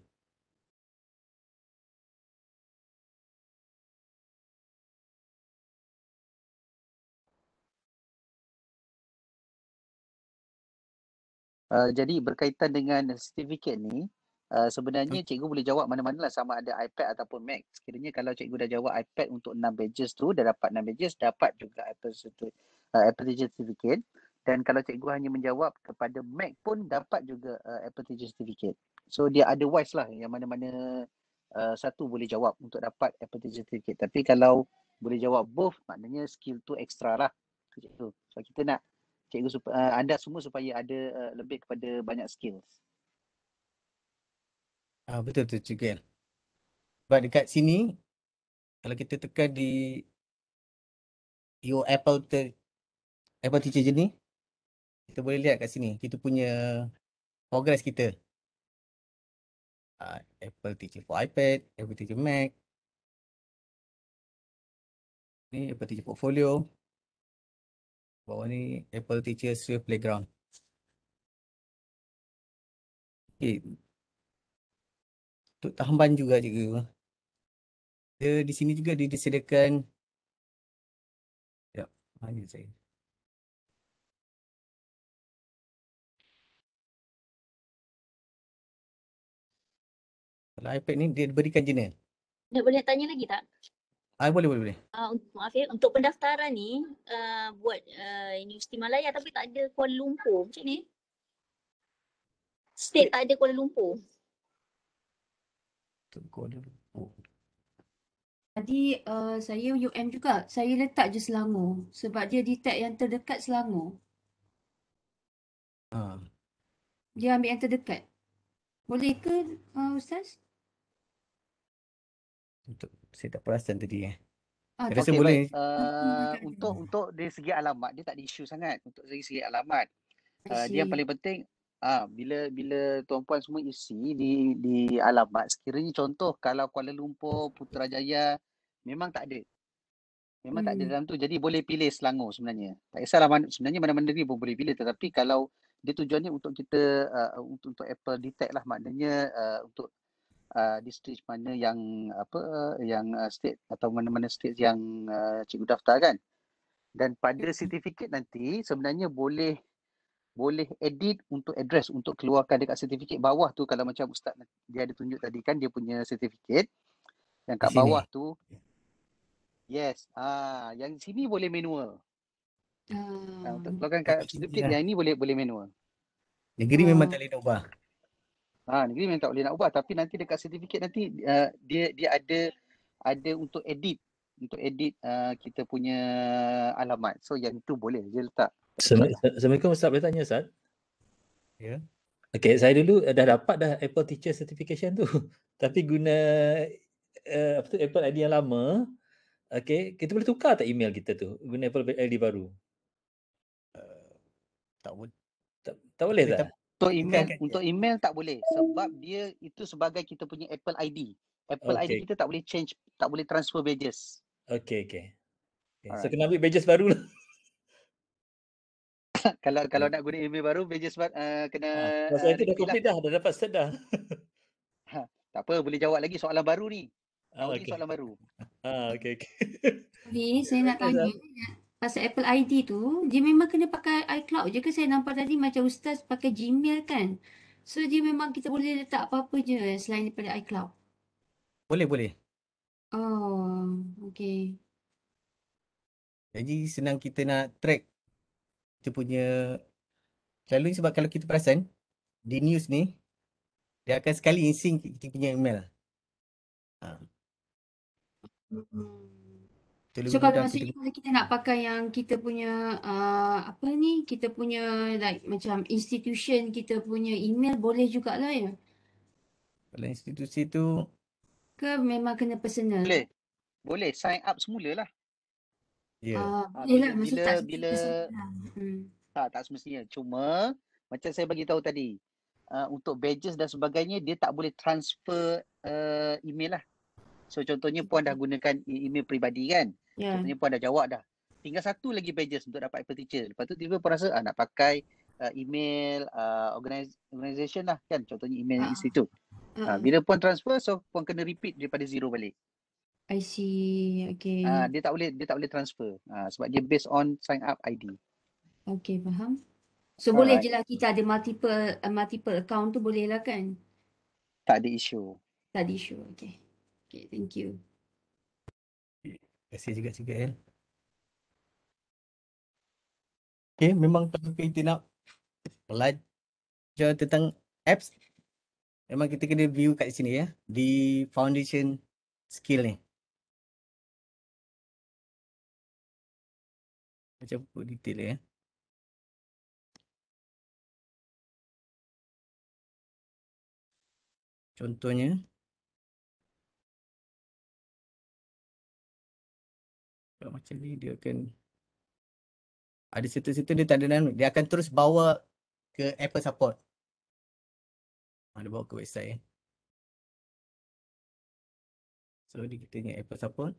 S1: Uh, jadi berkaitan dengan sertifikat ni uh, sebenarnya cikgu boleh jawab mana-mana lah sama ada iPad ataupun Mac. Sekiranya kalau cikgu dah jawab iPad untuk 6 badges tu dah dapat 6 badges dapat juga Apple uh, Apple Teacher Certificate dan kalau cikgu hanya menjawab kepada Mac pun dapat juga uh, Apple Teacher Certificate. So dia otherwise lah yang mana-mana uh, satu boleh jawab untuk dapat Apple Teacher Certificate. Tapi kalau boleh jawab both maknanya skill tu extra lah. So kita nak cikgu sup- uh, anda semua supaya ada uh, lebih kepada banyak skills.
S2: Ah, betul tu juga. Sebab dekat sini kalau kita tekan di your Apple te, Apple Teacher Journey kita boleh lihat kat sini kita punya progress kita. Ah, Apple Teacher for iPad, Apple Teacher Mac. Ni Apple Teacher Portfolio. Bawah ni Apple Teacher Swift Playground. Okay. Untuk tambahan juga juga. Dia di sini juga dia disediakan Ya, mana saya? Kalau iPad ni dia berikan jenis.
S12: Nak boleh tanya lagi tak?
S2: Ah boleh boleh boleh.
S12: Uh, maaf ya, untuk pendaftaran ni uh, buat uh, Universiti Malaya tapi tak ada Kuala Lumpur. Macam ni? State tak ada Kuala Lumpur.
S2: Untuk Kuala Lumpur.
S13: Tadi uh, saya UM juga. Saya letak je Selangor sebab dia detect yang terdekat Selangor.
S2: Ah,
S13: Dia ambil yang terdekat. Boleh ke uh, Ustaz?
S2: untuk saya tak perasan tadi eh.
S13: Ah,
S2: Saya rasa
S1: Okey
S2: boleh.
S1: baik. Uh, untuk untuk dari segi alamat dia tak ada isu sangat untuk dari segi alamat. Uh, dia yang paling penting ah bila bila tuan-puan semua isi di di alamat sekiranya contoh kalau Kuala Lumpur, Putrajaya memang tak ada. Memang tak ada
S13: Hmm.
S1: dalam tu. Jadi boleh pilih Selangor sebenarnya. Tak kisahlah mana, sebenarnya mana-mana negeri pun boleh pilih tetapi kalau dia tujuannya untuk kita uh, untuk untuk Apple detect lah maknanya uh, untuk uh, district mana yang apa uh, yang uh, state atau mana-mana state yang uh, cikgu daftar kan. Dan pada sertifikat nanti sebenarnya boleh boleh edit untuk address untuk keluarkan dekat sertifikat bawah tu kalau macam ustaz dia ada tunjuk tadi kan dia punya sertifikat. Yang kat
S2: Di sini.
S1: bawah tu. Yes. Ah yang sini boleh manual. Ah, untuk keluarkan kat sertifikat
S2: lah.
S1: yang ini boleh boleh manual.
S2: Negeri memang tak boleh ubah.
S1: Ah, negeri memang tak boleh nak ubah tapi nanti dekat sertifikat nanti uh, dia dia ada ada untuk edit untuk edit uh, kita punya alamat. So yang itu boleh je letak.
S14: Assalamu- Assalamualaikum Ustaz boleh tanya Ustaz?
S2: Ya.
S14: Okay, saya dulu dah dapat dah Apple Teacher Certification tu. Tapi guna uh, apa tu Apple ID yang lama. Okay, kita boleh tukar tak email kita tu guna Apple ID baru?
S2: Tak boleh.
S14: Tak, tak boleh tak?
S1: Untuk email
S2: kan-
S1: untuk email tak boleh sebab dia itu sebagai kita punya Apple ID. Apple ID
S14: Okay.
S1: kita tak boleh change, tak boleh transfer badges.
S14: Okay, okay. okay. So kena ambil badges baru lah.
S1: kalau kalau nak guna email baru badges uh, kena
S14: Ha, masa
S1: uh,
S14: itu dah
S1: lah.
S14: complete dah, dah dapat cert dah.
S1: Ha, tak apa, boleh jawab lagi soalan baru ni.
S14: Ah, okay.
S1: soalan baru.
S14: Ah, okay, okay.
S13: Sorry, saya nak
S14: Okay,
S13: tanya pasal Apple ID tu, dia memang kena pakai iCloud je ke? Saya nampak tadi macam Ustaz pakai Gmail kan? So dia memang kita boleh letak apa-apa je selain daripada iCloud.
S2: Boleh, boleh.
S13: Oh, okay.
S2: Jadi senang kita nak track kita punya selalu sebab kalau kita perasan di news ni dia akan sekali insync kita punya email. Ha. Itu lebih
S13: So kalau
S2: mudah
S13: maksudnya
S2: kita
S13: kalau kita nak pakai yang kita punya uh, apa ni, kita punya like macam institution, kita punya email boleh jugalah ya?
S2: kalau institusi tu
S13: Ke memang kena personal?
S1: Boleh. Boleh sign up semula lah.
S2: ya.
S13: Ah,
S1: Ha,
S13: boleh lah,
S1: bila
S13: maksud
S1: bila
S13: tak
S1: bila
S13: personal lah. Hmm.
S1: tak tak semestinya. Cuma macam saya bagi tahu tadi, uh, untuk badges dan sebagainya dia tak boleh transfer uh, email lah. So contohnya puan dah gunakan email peribadi kan.
S13: Ya.
S1: Contohnya puan dah jawab dah. Tinggal satu lagi badges untuk dapat Apple Teacher. Lepas tu tiba puan rasa ah, nak pakai uh, email uh, organize, organisation lah kan. Contohnya email
S13: Ah.
S1: institute.
S13: Ah,
S1: Uh, bila puan transfer so puan kena repeat daripada zero balik.
S13: I see. Okay.
S1: Ah, dia tak boleh dia tak boleh transfer. Ah, sebab dia based on sign up ID.
S13: Okay, faham. So boleh
S1: Alright.
S13: je lah kita ada multiple uh, multiple account tu boleh lah kan?
S1: Tak ada isu.
S13: Tak ada issue. Okay. Okay, thank you.
S2: Terima kasih juga juga. Okay, memang kalau kita nak belajar tentang apps, memang kita kena view kat sini ya, di foundation skill ni. Macam put detail ya. Contohnya, kalau macam ni dia akan ada certain-certain dia tak ada nama, dia akan terus bawa ke Apple Support. Ha, dia bawa ke website eh. So ni kita ingat Apple Support.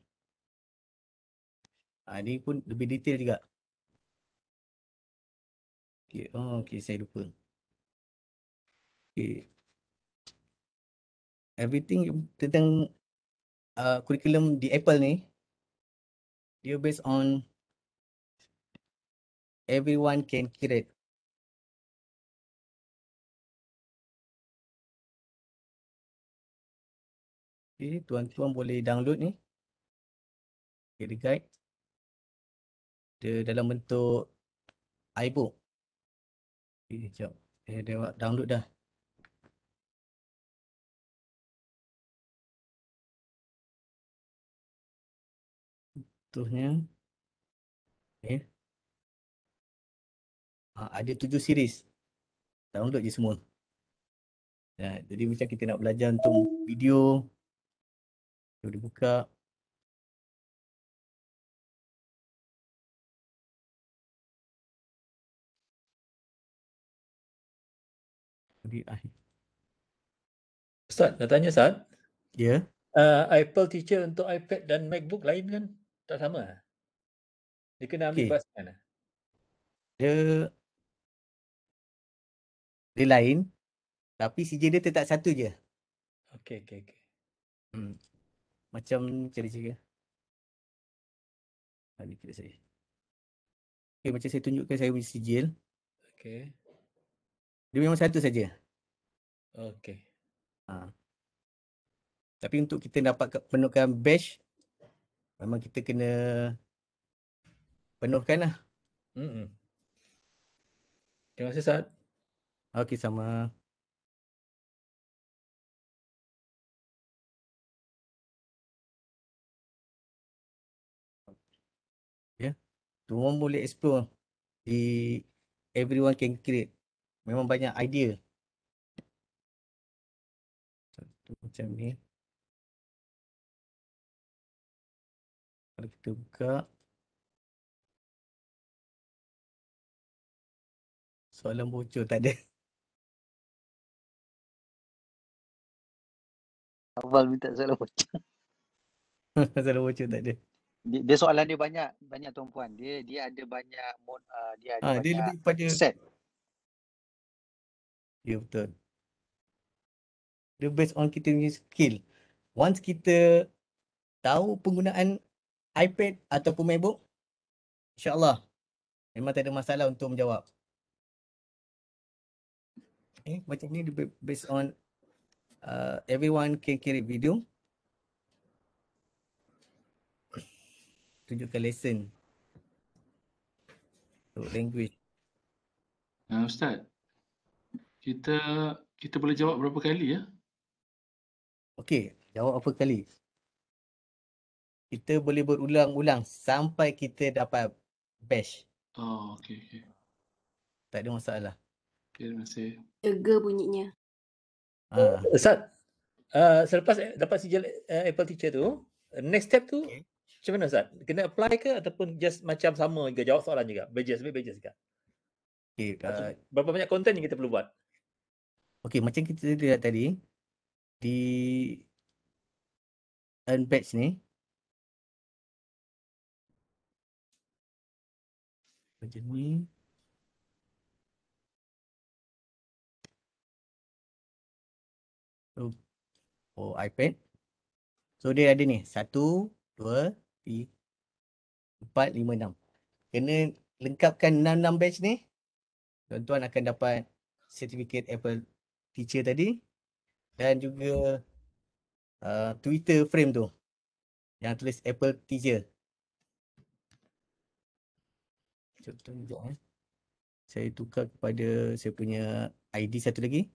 S2: Ha, ni pun lebih detail juga. Okay. Oh, okay, saya lupa. Okay. Everything tentang uh, kurikulum di Apple ni, dia based on everyone can create. Okay, tuan-tuan boleh download ni. Okay, the guide. Dia dalam bentuk iBook. Okay, sekejap. Dia download dah. Contohnya. Okay. Ha, ada tujuh series. Download je semua. Ya, jadi macam kita nak belajar untuk video. Boleh buka. Di akhir.
S14: Ustaz, nak tanya Ustaz.
S2: Ya.
S14: Uh, Apple Teacher untuk iPad dan MacBook lain kan? Tak sama ah? Dia kena ambil
S2: Okey.
S14: bahasan ah?
S2: Dia dia lain tapi CJ dia tetap satu je.
S14: Okey, okey, okey.
S2: Hmm. Macam macam dia cakap. Ha, ni kita saya. Okay, macam saya tunjukkan saya punya sijil.
S14: Okey.
S2: Dia memang satu saja.
S14: Okey.
S2: Ha. Tapi untuk kita dapat penuhkan batch, memang kita kena penuhkan lah.
S14: Mm-mm. Terima kasih Ustaz.
S2: Okey, sama. Ya, semua boleh explore di everyone can create. Memang banyak idea. Satu macam ni. Kalau kita buka. Soalan bocor tak ada.
S1: Awal minta soalan bocor.
S2: Soalan bocor tak ada.
S1: Dia, dia soalan dia banyak banyak tuan-puan. Dia dia ada banyak mod, uh, dia ada
S2: Ah, dia
S1: banyak
S2: lebih pada
S1: set.
S2: Ya betul. Dia based on kita punya skill. Once kita tahu penggunaan iPad ataupun MacBook, insyaAllah memang tak ada masalah untuk menjawab. Eh, macam ni based on uh, everyone can create video. Tunjukkan lesson. Untuk language.
S15: Uh, Ustaz, kita kita boleh jawab berapa kali ya?
S2: Okey, jawab apa kali? Kita boleh berulang-ulang sampai kita dapat batch.
S15: Oh, okey okey.
S2: Tak ada masalah.
S15: Okay, terima kasih.
S11: Lega bunyinya.
S2: Ha.
S14: Ustaz, uh, selepas eh, dapat sijil uh, Apple Teacher tu, uh, next step tu okay. macam mana Ustaz? Kena apply ke ataupun just macam sama juga jawab soalan juga? Badges, ambil badges juga?
S2: Okay, uh,
S14: Berapa banyak konten yang kita perlu buat?
S2: okay, macam kita lihat tadi di earn badge ni macam ni. So, oh iPad. So dia ada ni. Satu dua tiga empat lima enam. Kena lengkapkan enam-enam badge ni. Tuan-tuan akan dapat sertifikat Apple Teacher tadi. Dan juga uh, Twitter frame tu. Yang tulis Apple Teacher. Sekejap eh. Saya tukar kepada saya punya ID satu lagi.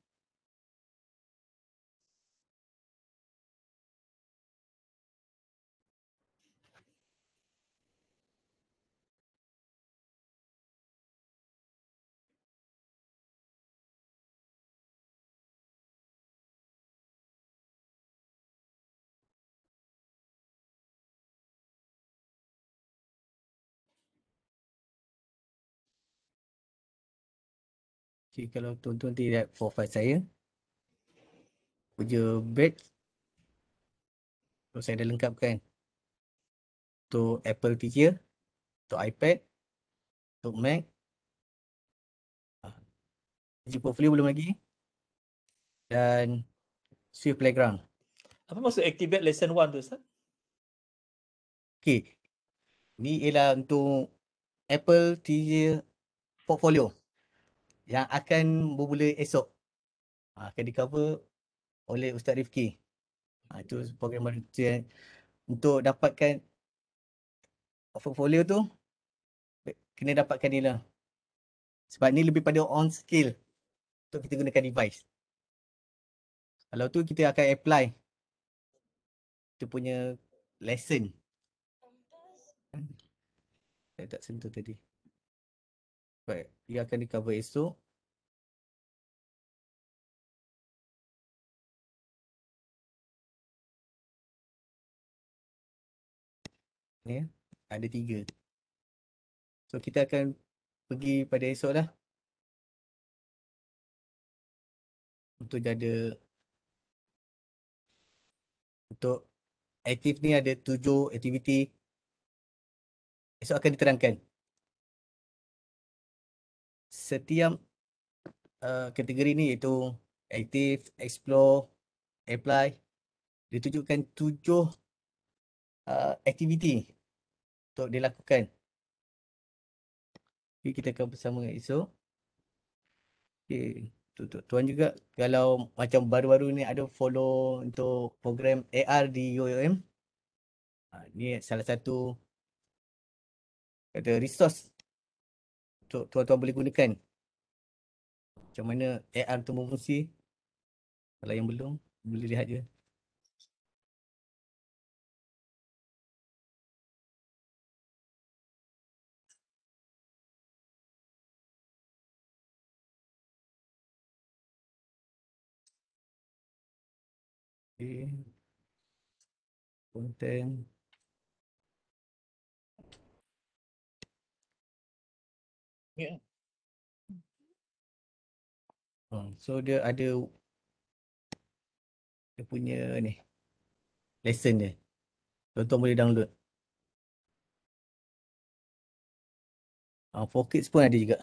S2: Okay, kalau tuan-tuan lihat profile saya, punya badge, so saya dah lengkapkan untuk Apple Teacher, untuk iPad, untuk Mac. Uji portfolio belum lagi. Dan Swift Playground.
S14: Apa maksud activate lesson 1 tu Ustaz?
S2: Okay. Ni ialah untuk Apple Teacher Portfolio yang akan bermula esok. Ha, akan di cover oleh Ustaz Rifki. Ha, itu program baru tu untuk dapatkan portfolio tu kena dapatkan ni lah. Sebab ni lebih pada on skill untuk kita gunakan device. Kalau tu kita akan apply kita punya lesson. Saya tak sentuh tadi. Baik, dia akan di cover esok. Ya, ada tiga. So kita akan pergi pada esok lah. Untuk ada untuk aktif ni ada tujuh aktiviti. Esok akan diterangkan. Setiap uh, kategori ni iaitu aktif, explore, apply. Ditunjukkan tujuh uh, aktiviti untuk dilakukan. Okay, kita akan bersama esok. Okay. tu, tu, tuan juga kalau macam baru-baru ni ada follow untuk program AR di UUM. Ha, ni salah satu kata resource tuan-tuan boleh gunakan. Macam mana AR tu berfungsi. Kalau yang belum, boleh lihat je. Okay. Content.
S16: Yeah.
S2: Hmm, so dia ada dia punya ni lesson dia. Tuan-tuan boleh download. Ah, for kids pun ada juga.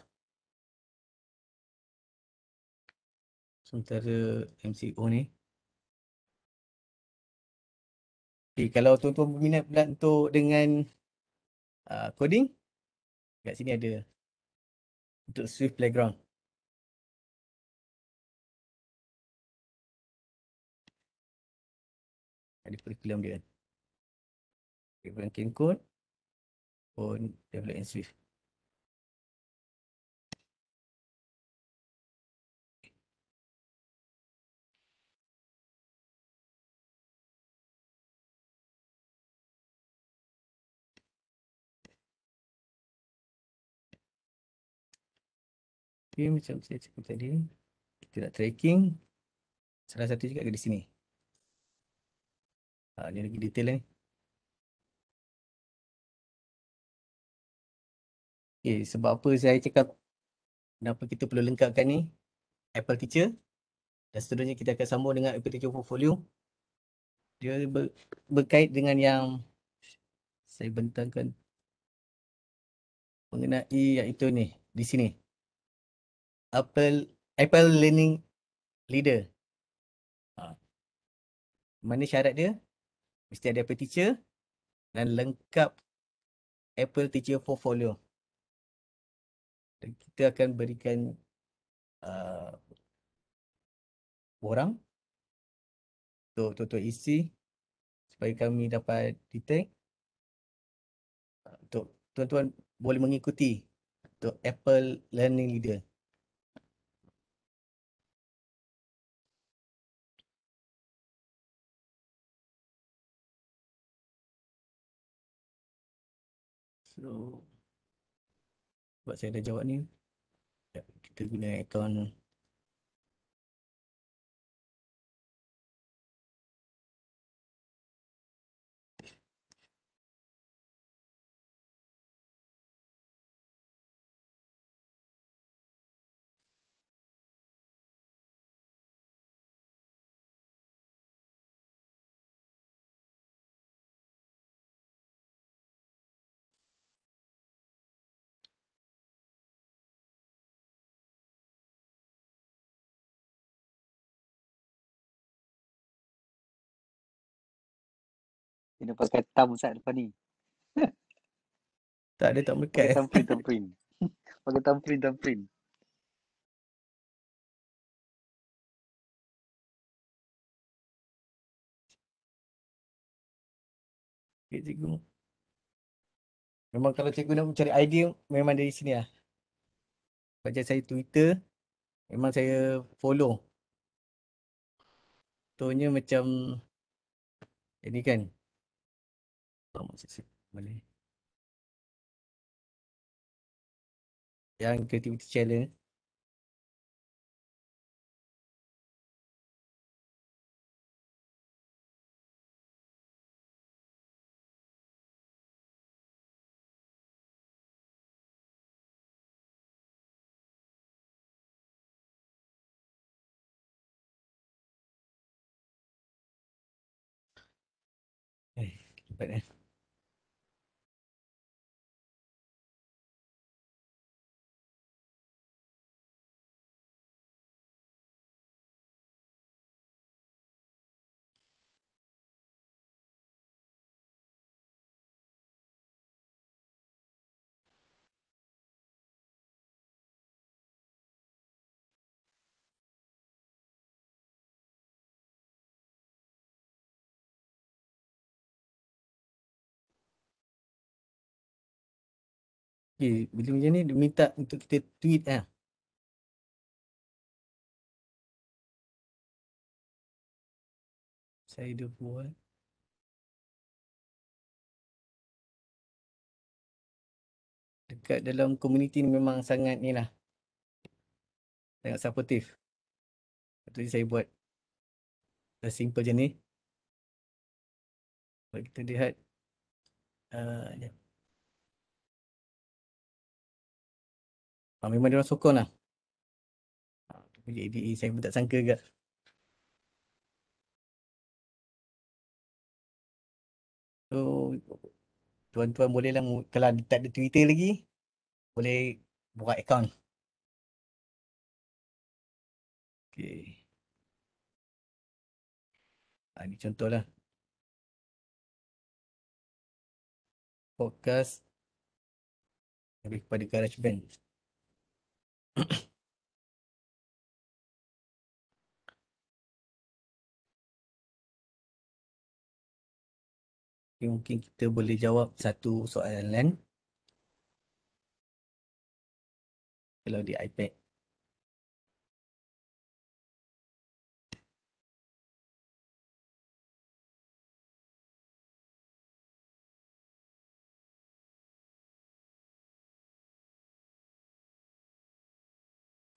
S2: Sementara MCO ni. Okay, kalau tuan-tuan berminat pula untuk dengan uh, coding, kat sini ada untuk Swift Playground. Ada kurikulum dia. Ranking code pun develop in Swift. Okay, macam saya cakap tadi, kita nak tracking. Salah satu juga di sini. Ha, ni lagi detail ni. Okay, sebab apa saya cakap kenapa kita perlu lengkapkan ni Apple Teacher dan seterusnya kita akan sambung dengan Apple Teacher Portfolio. Dia ber, berkait dengan yang saya bentangkan mengenai iaitu ni di sini. Apple Apple Learning Leader. Ha. Mana syarat dia? Mesti ada Apple Teacher dan lengkap Apple Teacher Portfolio. Dan kita akan berikan uh, orang untuk tuan-tuan isi supaya kami dapat detect untuk tuan-tuan boleh mengikuti untuk Apple Learning Leader. So, sebab saya dah jawab ni, kita guna
S1: Kena pakai thumb Ustaz depan ni.
S2: tak ada tak
S1: Pakai
S2: melekat.
S1: thumbprint, thumbprint. pakai thumbprint, thumbprint.
S2: Okay, cikgu. Memang kalau cikgu nak mencari idea, memang dari sini lah. Macam saya Twitter, memang saya follow. Contohnya macam ini kan. Macam saya boleh. Yang creativity challenge. Eh. Okay, bila macam ni dia minta untuk kita tweet lah. Saya dah buat. Dekat dalam komuniti ni memang sangat ni lah. Sangat supportive. Lepas saya buat dah simple je ni. Kalau kita lihat. Uh, ya. Ah, memang dia orang sokong lah. Jadi saya pun tak sangka ke. So, tuan-tuan boleh lah, kalau tak ada Twitter lagi, boleh buat account. Okay. Ha, ini contoh lah. Podcast lebih kepada GarageBand. Okay, mungkin kita boleh jawab satu soalan kalau di iPad.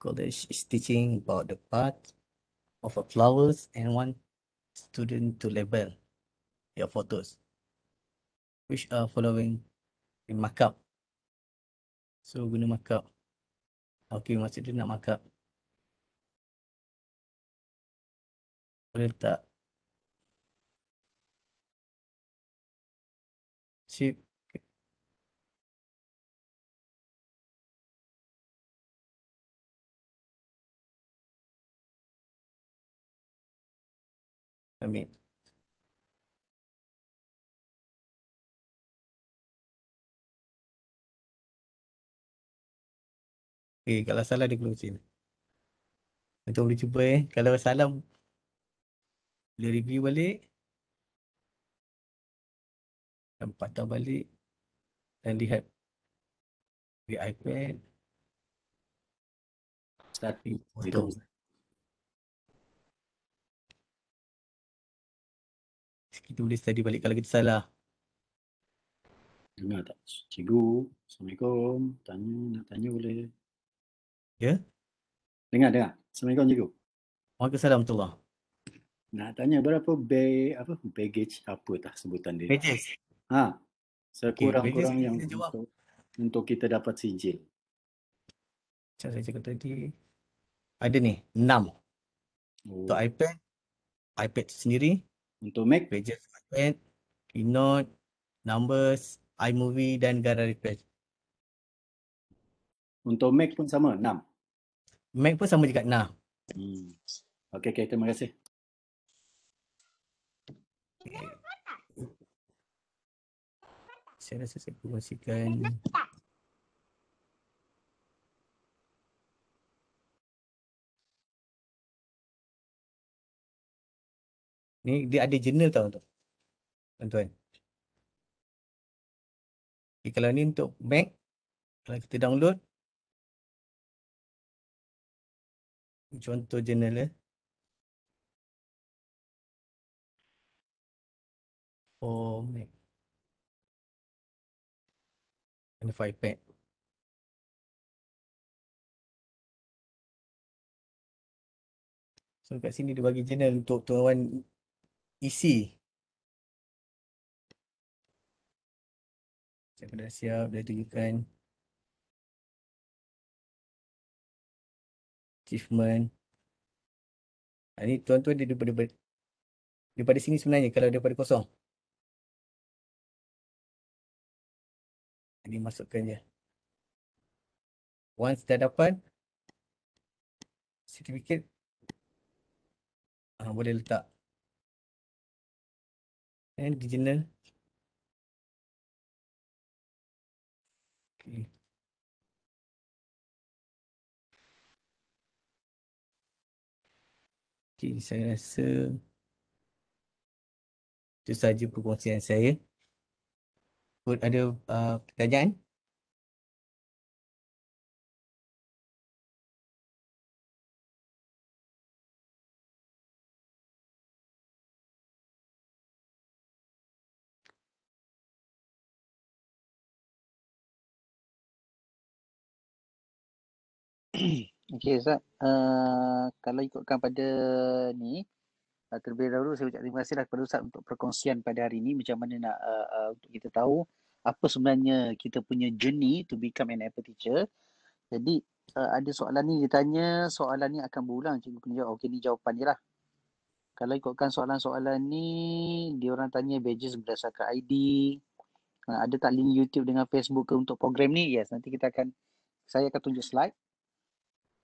S2: College is teaching about the part of a flowers and one student to label your photos which are following in markup. So guna markup. Okay, maksud dia nak markup. Boleh tak? Sip. Ambil. Okay, kalau salah dia closing. Kita boleh cuba eh. Kalau salah, boleh review balik. Dan patah balik. Dan lihat di iPad.
S17: Start.
S2: Foto. Kita boleh study balik kalau kita salah.
S17: Dengar tak? Cikgu, Assalamualaikum. Tanya, nak tanya boleh.
S2: Ya?
S17: Dengar, dengar. Assalamualaikum cikgu.
S2: Waalaikumsalam warahmatullahi
S17: Nak tanya berapa bag, apa baggage apa tah sebutan dia?
S2: Pages.
S17: Ha.
S2: Okay,
S17: Sekurang-kurang
S2: baggage
S17: yang
S2: kita jawab.
S17: untuk, untuk kita dapat sijil.
S2: Macam saya cakap tadi. Ada ni, 6.
S17: Oh.
S2: Untuk iPad, iPad sendiri.
S17: Untuk Mac?
S2: Pages iPad, Keynote, Numbers, iMovie dan GarageBand.
S17: Untuk Mac pun sama, 6.
S2: Mac pun sama juga 6.
S17: Hmm. Okey, okey. Terima kasih.
S2: Saya rasa saya kongsikan. Ni dia ada journal tau tu. Tuan-tuan. Okay, kalau ni untuk Mac, kalau kita download, contoh journal eh. Oh, Mac. And for iPad. So kat sini dia bagi journal untuk tuan isi. Saya dah siap, dah tunjukkan. Achievement. Ha, ni tuan-tuan dia daripada, daripada sini sebenarnya kalau daripada kosong. Ini masukkan je. Once dah dapat certificate ah, boleh letak. And digital. Okay. Okay, saya rasa itu saja perkongsian saya. Ada uh, pertanyaan?
S1: Okey Ustaz, uh, kalau ikutkan pada ni, uh, terlebih dahulu saya ucap terima kasih lah kepada Ustaz untuk perkongsian pada hari ini macam mana nak uh, uh, untuk kita tahu apa sebenarnya kita punya journey to become an Apple teacher. Jadi uh, ada soalan ni dia tanya, soalan ni akan berulang cikgu kena jawab. Okey ni jawapan dia lah. Kalau ikutkan soalan-soalan ni, dia orang tanya badges berdasarkan ID. Uh, ada tak link YouTube dengan Facebook ke untuk program ni? Yes, nanti kita akan saya akan tunjuk slide.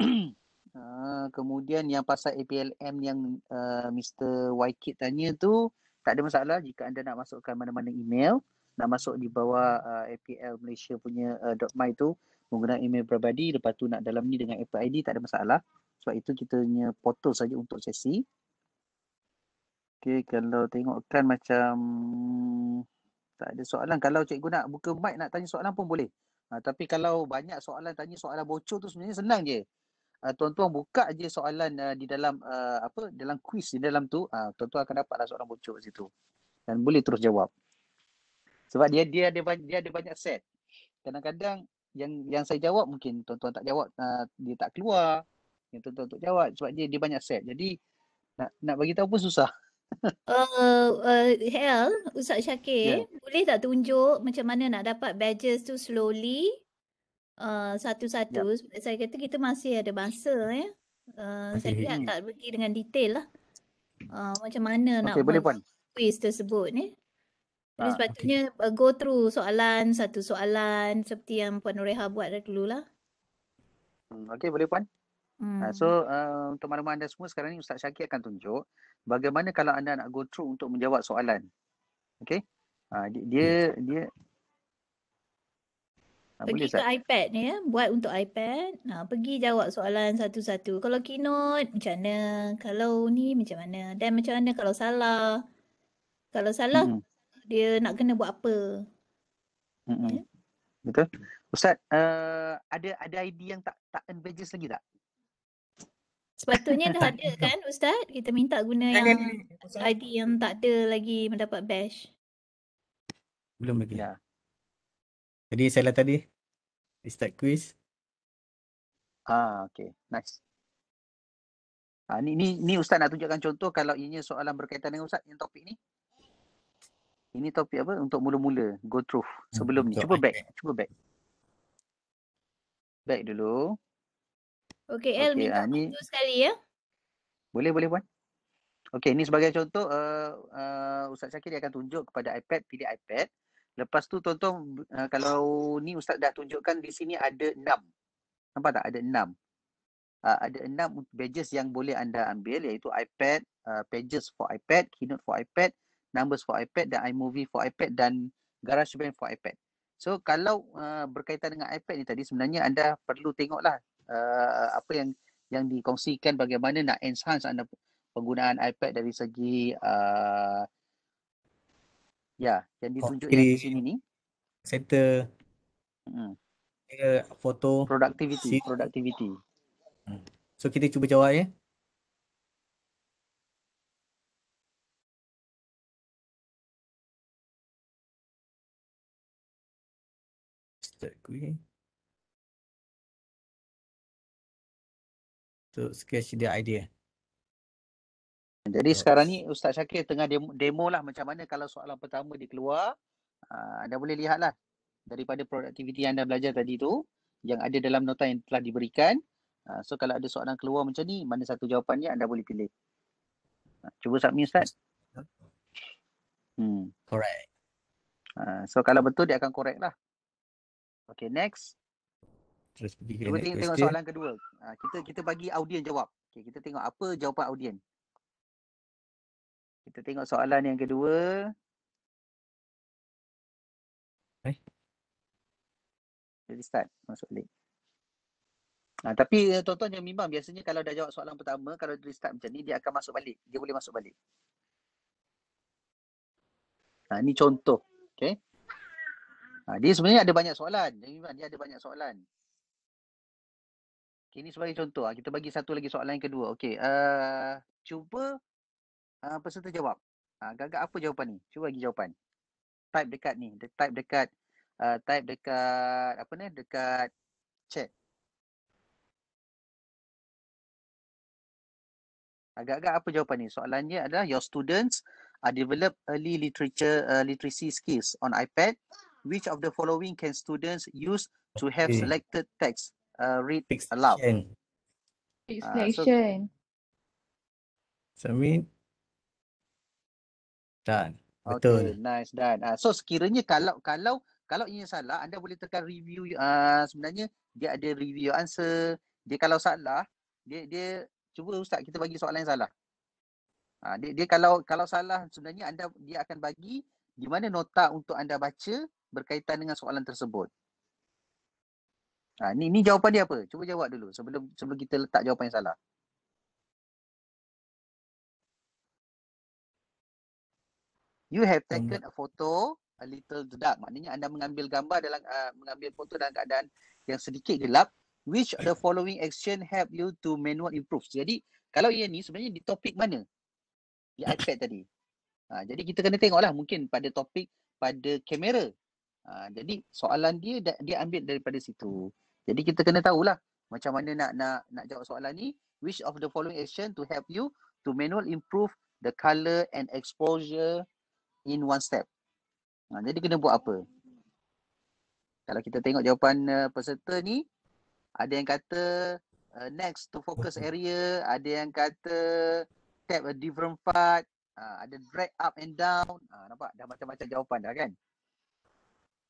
S1: Uh, kemudian yang pasal APLM yang uh, Mr. Wykid tanya tu tak ada masalah jika anda nak masukkan mana-mana email nak masuk di bawah uh, APL Malaysia punya uh, .my tu menggunakan email peribadi lepas tu nak dalam ni dengan Apple ID tak ada masalah sebab itu kita punya portal saja untuk sesi Okay, kalau tengokkan macam tak ada soalan. Kalau cikgu nak buka mic nak tanya soalan pun boleh. Ha, tapi kalau banyak soalan tanya soalan bocor tu sebenarnya senang je uh, tuan-tuan buka je soalan uh, di dalam uh, apa dalam kuis di dalam tu uh, tuan-tuan akan dapatlah soalan bocor kat situ. Dan boleh terus jawab. Sebab dia dia ada banyak dia ada banyak set. Kadang-kadang yang yang saya jawab mungkin tuan-tuan tak jawab uh, dia tak keluar. Yang tuan-tuan untuk jawab sebab dia dia banyak set. Jadi nak nak bagi tahu pun susah.
S9: Uh, uh, Hel, Ustaz Syakir,
S1: Yeah.
S9: boleh tak tunjuk macam mana nak dapat badges tu slowly uh, satu-satu sebab saya kata kita masih ada masa ya. Uh, saya lihat tak pergi dengan detail lah. Uh, macam mana nak
S1: Okey, boleh
S9: buat quiz tersebut ni. Jadi
S1: Ah,
S9: sepatutnya uh, go through soalan satu soalan seperti yang Puan Nureha buat dulu lah.
S1: Hmm, Okey, boleh puan.
S9: Hmm.
S1: Uh, so uh, untuk makluman anda semua sekarang ni Ustaz Syakir akan tunjuk bagaimana kalau anda nak go through untuk menjawab soalan. Okey? Uh, dia dia, dia boleh
S9: Pergi ke
S1: Ustaz?
S9: iPad ni ya, buat untuk iPad. Ha, pergi jawab soalan satu-satu. Kalau keynote macam mana? Kalau ni macam mana? Dan macam mana kalau salah? Kalau salah
S1: Mm-mm.
S9: dia nak kena buat apa?
S1: Mm-mm. Betul. Ustaz, uh, ada ada ID yang tak tak earn badges lagi tak?
S9: Sepatutnya dah ada kan Ustaz? Kita minta guna yang ID yang tak ada lagi mendapat badge.
S18: Belum lagi.
S1: Ya.
S18: Jadi salah tadi. Di start quiz.
S1: Ah, okey. Nice. Ah, ni, ni, ni Ustaz nak tunjukkan contoh kalau ianya soalan berkaitan dengan Ustaz yang topik ni. Ini topik apa? Untuk mula-mula. Go through. Sebelum ni.
S18: untuk
S1: Cuba back. Cuba back. Back dulu.
S9: Okey El
S1: Okey,
S9: minta
S1: ah, ni
S9: sekali ya.
S1: boleh boleh puan. Okey, ni sebagai contoh uh, uh, Ustaz Syakir dia akan tunjuk kepada iPad, pilih iPad. Lepas tu tuan-tuan uh, kalau ni Ustaz dah tunjukkan di sini ada enam. Nampak tak? Ada enam. Uh, ada enam badges yang boleh anda ambil iaitu iPad, uh, pages for iPad, keynote for iPad, numbers for iPad dan iMovie for iPad dan GarageBand for iPad. So kalau uh, berkaitan dengan iPad ni tadi sebenarnya anda perlu tengoklah uh, apa yang yang dikongsikan bagaimana nak enhance anda penggunaan iPad dari segi uh, ya yang ditunjuk yang di sini ni
S18: Center.
S1: hmm.
S18: Kira foto.
S1: productivity
S18: si-
S1: productivity
S18: So kita cuba jawab ya. Start quiz. So sketch the idea.
S1: Jadi sekarang ni Ustaz Syakir tengah demo, demo lah macam mana kalau soalan pertama dia keluar. Uh, anda boleh lihat lah daripada productivity yang anda belajar tadi tu yang ada dalam nota yang telah diberikan. Uh, so kalau ada soalan keluar macam ni, mana satu jawapannya anda boleh pilih. Uh, cuba submit Ustaz. Hmm.
S18: Correct.
S1: Uh, so kalau betul dia akan correct lah. Okay next.
S18: Terus pergi ke
S1: Cuba tengok
S18: question.
S1: soalan kedua. Uh, kita kita bagi audien jawab. Okay, kita tengok apa jawapan audien. Kita tengok soalan yang kedua.
S18: Eh?
S1: Jadi start masuk balik. Ha, tapi eh, tuan-tuan jangan bimbang. Biasanya kalau dah jawab soalan pertama, kalau dia start macam ni, dia akan masuk balik. Dia boleh masuk balik. Ha, ni contoh. Okay. Ha, dia sebenarnya ada banyak soalan. Jangan bimbang, dia ada banyak soalan. Okay, ini sebagai contoh. Ha, kita bagi satu lagi soalan yang kedua. Okay. Uh, cuba Ah, uh, peserta jawab. Ah, agak-agak uh, apa jawapan ni? Cuba bagi jawapan. Type dekat ni. De- type dekat uh, type dekat apa ni? Dekat chat. Agak-agak apa jawapan ni? Soalannya adalah your students are develop early literature uh, literacy skills on iPad. Which of the following can students use to have
S18: okay.
S1: selected text uh, read
S18: Fixation.
S1: aloud?
S9: Fixation.
S1: Uh, so,
S9: Submit.
S18: Submit. Done.
S1: Okay,
S18: Betul.
S1: nice done. Uh, so sekiranya kalau kalau kalau ini salah, anda boleh tekan review. Uh, sebenarnya dia ada review answer. Dia kalau salah, dia dia cuba ustaz kita bagi soalan yang salah. Uh, dia dia kalau kalau salah sebenarnya anda dia akan bagi di mana nota untuk anda baca berkaitan dengan soalan tersebut. Ha, ni ni jawapan dia apa? Cuba jawab dulu sebelum sebelum kita letak jawapan yang salah. You have taken a photo a little dark. Maknanya anda mengambil gambar dalam uh, mengambil foto dalam keadaan yang sedikit gelap. Which of the following action help you to manual improve? Jadi kalau yang ni sebenarnya di topik mana? Di iPad tadi. Ha, jadi kita kena tengoklah mungkin pada topik pada kamera. Ha, jadi soalan dia dia ambil daripada situ. Jadi kita kena tahulah macam mana nak nak nak jawab soalan ni. Which of the following action to help you to manual improve the color and exposure in one step. Ha, jadi kena buat apa? Kalau kita tengok jawapan uh, peserta ni, ada yang kata uh, next to focus area, ada yang kata tap a different part, uh, ada drag up and down. Ha, nampak dah macam-macam jawapan dah kan?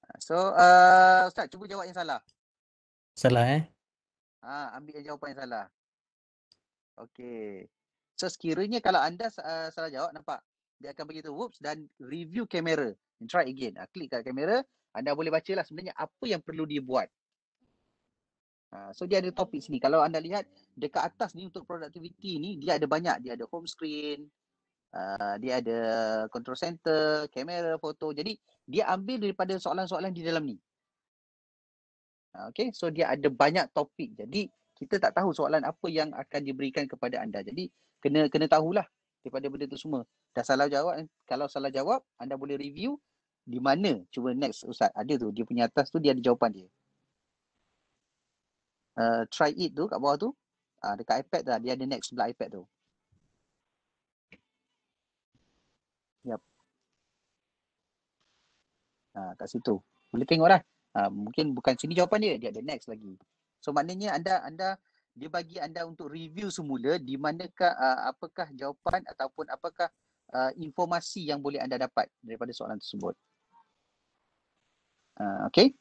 S1: Ha, So, uh, Ustaz cuba jawab yang salah.
S18: Salah eh.
S1: Ha, ambil yang jawapan yang salah. Okey. So sekiranya kalau anda uh, salah jawab, nampak? Dia akan beritahu whoops dan review kamera. And try again. Uh, klik kat kamera, anda boleh bacalah sebenarnya apa yang perlu dia buat. Ha, so dia ada topik sini. Kalau anda lihat dekat atas ni untuk productivity ni, dia ada banyak. Dia ada home screen, uh, dia ada control center, kamera, foto. Jadi dia ambil daripada soalan-soalan di dalam ni. Ha, Okay, so dia ada banyak topik. Jadi kita tak tahu soalan apa yang akan diberikan kepada anda. Jadi kena kena tahulah daripada benda tu semua. Dah salah jawab, kalau salah jawab, anda boleh review di mana. Cuba next Ustaz. Ada tu, dia punya atas tu dia ada jawapan dia. Uh, try it tu kat bawah tu. Uh, dekat iPad tu, dia ada next sebelah iPad tu. Yap. Ha, kat situ. Boleh tengok lah. Ha, mungkin bukan sini jawapan dia, dia ada next lagi. So maknanya anda anda dia bagi anda untuk review semula di manakah uh, apakah jawapan ataupun apakah uh, informasi yang boleh anda dapat daripada soalan tersebut. Uh, okay.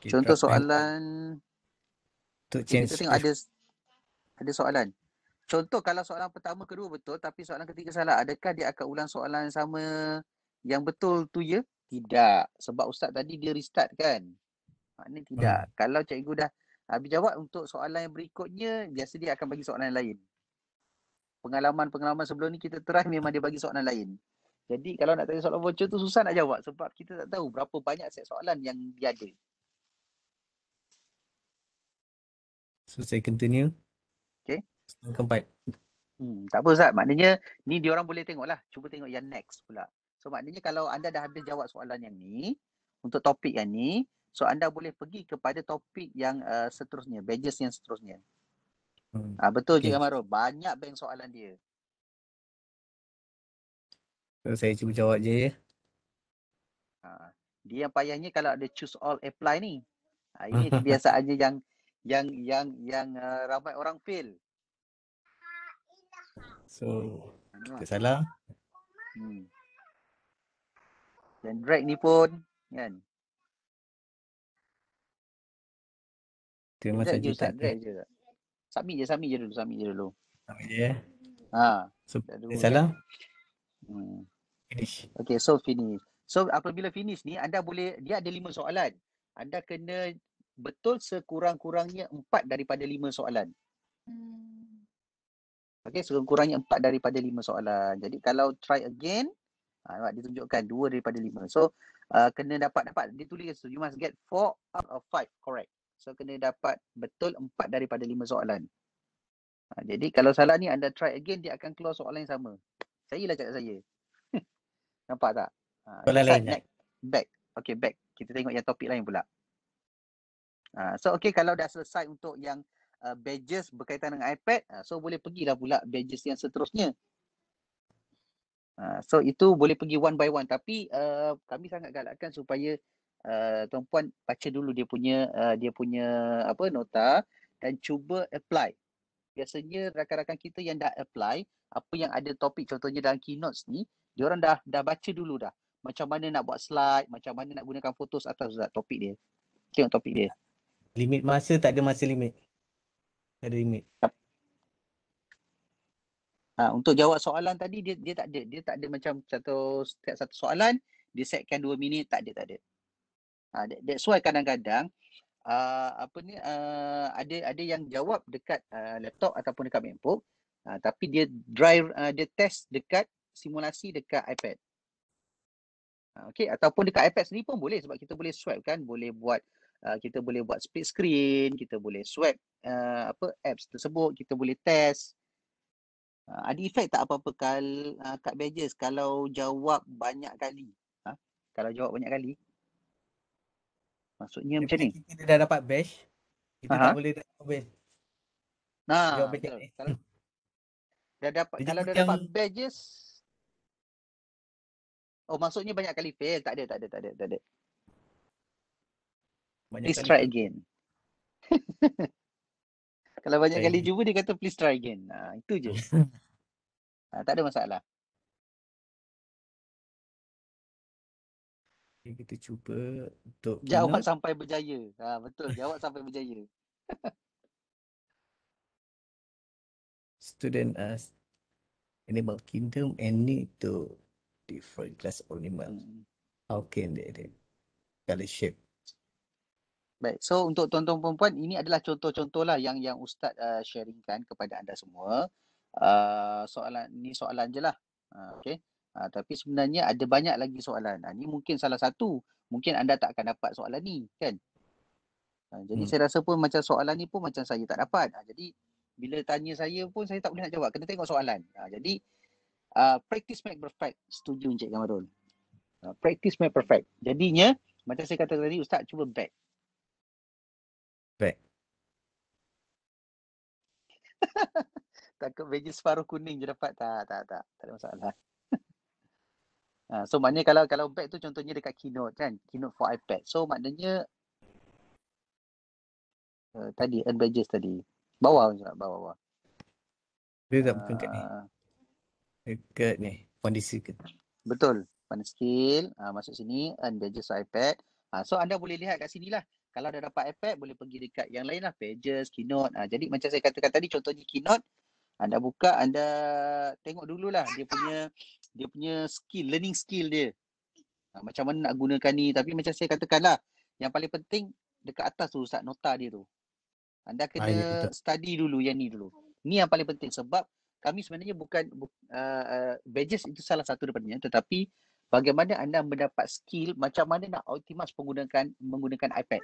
S18: Okay,
S1: Contoh soalan
S18: Untuk
S1: okay,
S18: change
S1: kita tengok ada ada soalan. Contoh kalau soalan pertama kedua betul tapi soalan ketiga salah, adakah dia akan ulang soalan sama yang betul tu ya? Tidak. Sebab ustaz tadi dia restart kan. Maknanya tidak.
S18: Hmm.
S1: Kalau cikgu dah habis jawab untuk soalan yang berikutnya, biasa dia akan bagi soalan lain. Pengalaman-pengalaman sebelum ni kita try memang dia bagi soalan lain. Jadi kalau nak tanya soalan bocor tu susah nak jawab sebab kita tak tahu berapa banyak set soalan yang dia ada.
S18: So saya continue.
S1: Okay.
S18: Soalan keempat.
S1: Hmm, tak apa Ustaz. Maknanya ni diorang boleh tengok lah. Cuba tengok yang next pula. So maknanya kalau anda dah habis jawab soalan yang ni, untuk topik yang ni, so anda boleh pergi kepada topik yang uh, seterusnya, badges yang seterusnya.
S18: Hmm.
S1: Ah betul
S18: Okay.
S1: Cik Amarul. Banyak bank soalan dia.
S18: So saya cuba jawab je ya.
S1: Ha, dia yang payahnya kalau ada choose all apply ni. Ha, ini kebiasaannya yang yang yang yang uh, ramai orang fail.
S18: So
S1: Ha,
S18: kita salah.
S1: Hmm. Dan drag ni pun kan.
S18: Saja
S1: je Ustaz,
S18: tak
S1: drag je. Submit je, submit je dulu, submit je dulu.
S18: Ambil je ya.
S1: Ha.
S18: So
S1: dua
S18: salah.
S1: kan. Hmm.
S18: Finish.
S1: Okay, so finish. So apabila finish ni, anda boleh, dia ada lima soalan. Anda kena betul sekurang-kurangnya empat daripada lima soalan. Okay, sekurang-kurangnya empat daripada lima soalan. Jadi kalau try again, ha, nampak dia tunjukkan dua daripada lima. So uh, kena dapat-dapat, dia tulis you must get four out of five correct. So kena dapat betul empat daripada lima soalan. Ha, jadi kalau salah ni anda try again, dia akan keluar soalan yang sama. Saya lah cakap saya. Nampak tak? Ha,
S18: Soalan lain
S1: next, back. Okay, back. Kita tengok yang topik lain pula. Ha, so okay, kalau dah selesai untuk yang uh, badges berkaitan dengan iPad, uh, so boleh pergilah pula badges yang seterusnya. Uh, so itu boleh pergi one by one tapi uh, kami sangat galakkan supaya uh, tuan-puan baca dulu dia punya uh, dia punya apa nota dan cuba apply. Biasanya rakan-rakan kita yang dah apply apa yang ada topik contohnya dalam keynotes ni, dia orang dah dah baca dulu dah. Macam mana nak buat slide, macam mana nak gunakan fotos atas topik dia. Tengok topik dia.
S18: Limit masa tak ada masa limit. Tak ada limit.
S1: Ha, untuk jawab soalan tadi dia dia tak ada dia tak ada macam satu setiap satu soalan dia setkan dua minit tak ada tak ada. That, that's why kadang-kadang uh, apa ni uh, ada ada yang jawab dekat uh, laptop ataupun dekat MacBook uh, tapi dia drive uh, dia test dekat simulasi dekat iPad. Uh, okay ataupun dekat iPad sendiri pun boleh sebab kita boleh swipe kan boleh buat uh, kita boleh buat split screen kita boleh swipe uh, apa apps tersebut kita boleh test Uh, ada efek tak apa-apa kal uh, kat badges kalau jawab banyak kali? Ha? Kalau jawab banyak kali? Maksudnya macam ni?
S18: Kita dah dapat badge, kita
S1: Aha.
S18: tak boleh dapat badge.
S1: Nah,
S18: Jawab
S1: betul.
S18: ni.
S1: Kalau dah dapat kalau dah dapat badges Oh maksudnya banyak kali fail. Tak ada, tak ada, tak ada, tak ada.
S18: Banyak
S1: Please
S18: kali
S1: try again. kalau banyak kali cuba dia kata please try again. Ha, itu je. ha, tak ada masalah.
S18: Okay, kita cuba untuk
S1: Jawab
S18: keynote.
S1: sampai berjaya. Ha, betul, jawab sampai berjaya.
S18: student as animal kingdom and need to different class of animal.
S1: Hmm.
S18: How can they, they color shape?
S1: Baik, so untuk tuan-tuan perempuan ini adalah contoh-contoh lah yang yang ustaz uh, sharingkan kepada anda semua. Uh, soalan ni soalan je lah. Uh, okay. Uh, tapi sebenarnya ada banyak lagi soalan. Uh, ni mungkin salah satu. Mungkin anda tak akan dapat soalan ni kan. Uh, jadi
S18: Hmm.
S1: saya rasa pun macam soalan ni pun macam saya tak dapat. Uh, jadi bila tanya saya pun saya tak boleh nak jawab. Kena tengok soalan. Uh, jadi uh, practice make perfect. Setuju Encik Kamarul. Uh, practice make perfect. Jadinya macam saya kata tadi ustaz cuba back.
S18: Back.
S1: Takut baju separuh kuning je dapat. Tak, tak, tak. Tak ada masalah. Ha, so maknanya kalau kalau back tu contohnya dekat keynote kan. Keynote for iPad. So maknanya uh, tadi earn badges tadi. Bawah Ustaz, bawah bawah.
S18: Dia tak bukan kat ni.
S1: Ah,
S18: Dekat ni. Kondisi ke.
S1: betul. Pada skill uh, masuk sini earn badges for iPad. Ha, so anda boleh lihat kat sini lah. Kalau dah dapat iPad boleh pergi dekat yang lain lah. Pages, Keynote. Ha, jadi macam saya katakan tadi contohnya Keynote. Anda buka, anda tengok dululah dia punya dia punya skill, learning skill dia. Ha, macam mana nak gunakan ni. Tapi macam saya katakan lah. Yang paling penting dekat atas tu Ustaz, nota dia tu. Anda kena
S18: betul.
S1: study dulu yang ni dulu. Ni yang paling penting sebab kami sebenarnya bukan bu, uh, uh, badges itu salah satu daripadanya tetapi bagaimana anda mendapat skill macam mana nak optimas menggunakan menggunakan iPad.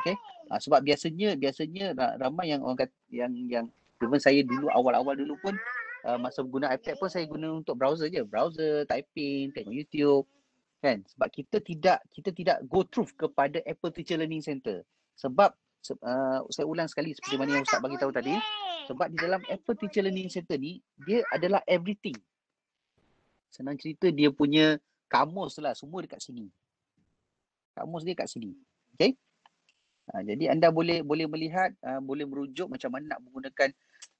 S1: Okay? Uh, sebab biasanya biasanya ra- ramai yang orang kata yang yang even saya dulu awal-awal dulu pun uh, masa guna iPad pun saya guna untuk browser je, browser, typing, tengok YouTube. Kan? Sebab kita tidak kita tidak go through kepada Apple Teacher Learning Center sebab se- uh, saya ulang sekali seperti mana yang ustaz bagi tahu tadi. Sebab di dalam Apple Teacher Learning Center ni dia adalah everything. Senang cerita dia punya kamus lah. Semua dekat sini. Kamus dia kat sini. Okey Ha, jadi anda boleh boleh melihat uh, boleh merujuk macam mana nak menggunakan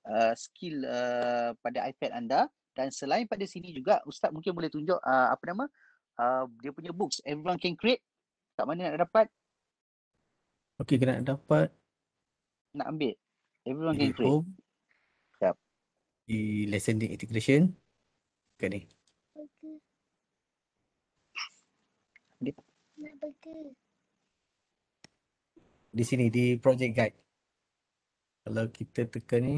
S1: uh, skill uh, pada iPad anda dan selain pada sini juga ustaz mungkin boleh tunjuk uh, apa nama uh, dia punya books everyone can create kat mana nak dapat
S18: Okey, kena dapat
S1: nak ambil everyone
S18: di
S1: can create
S18: home.
S1: Siap.
S18: Di lesson integration. Kat ni. Di sini, di project guide. Kalau kita tekan ni.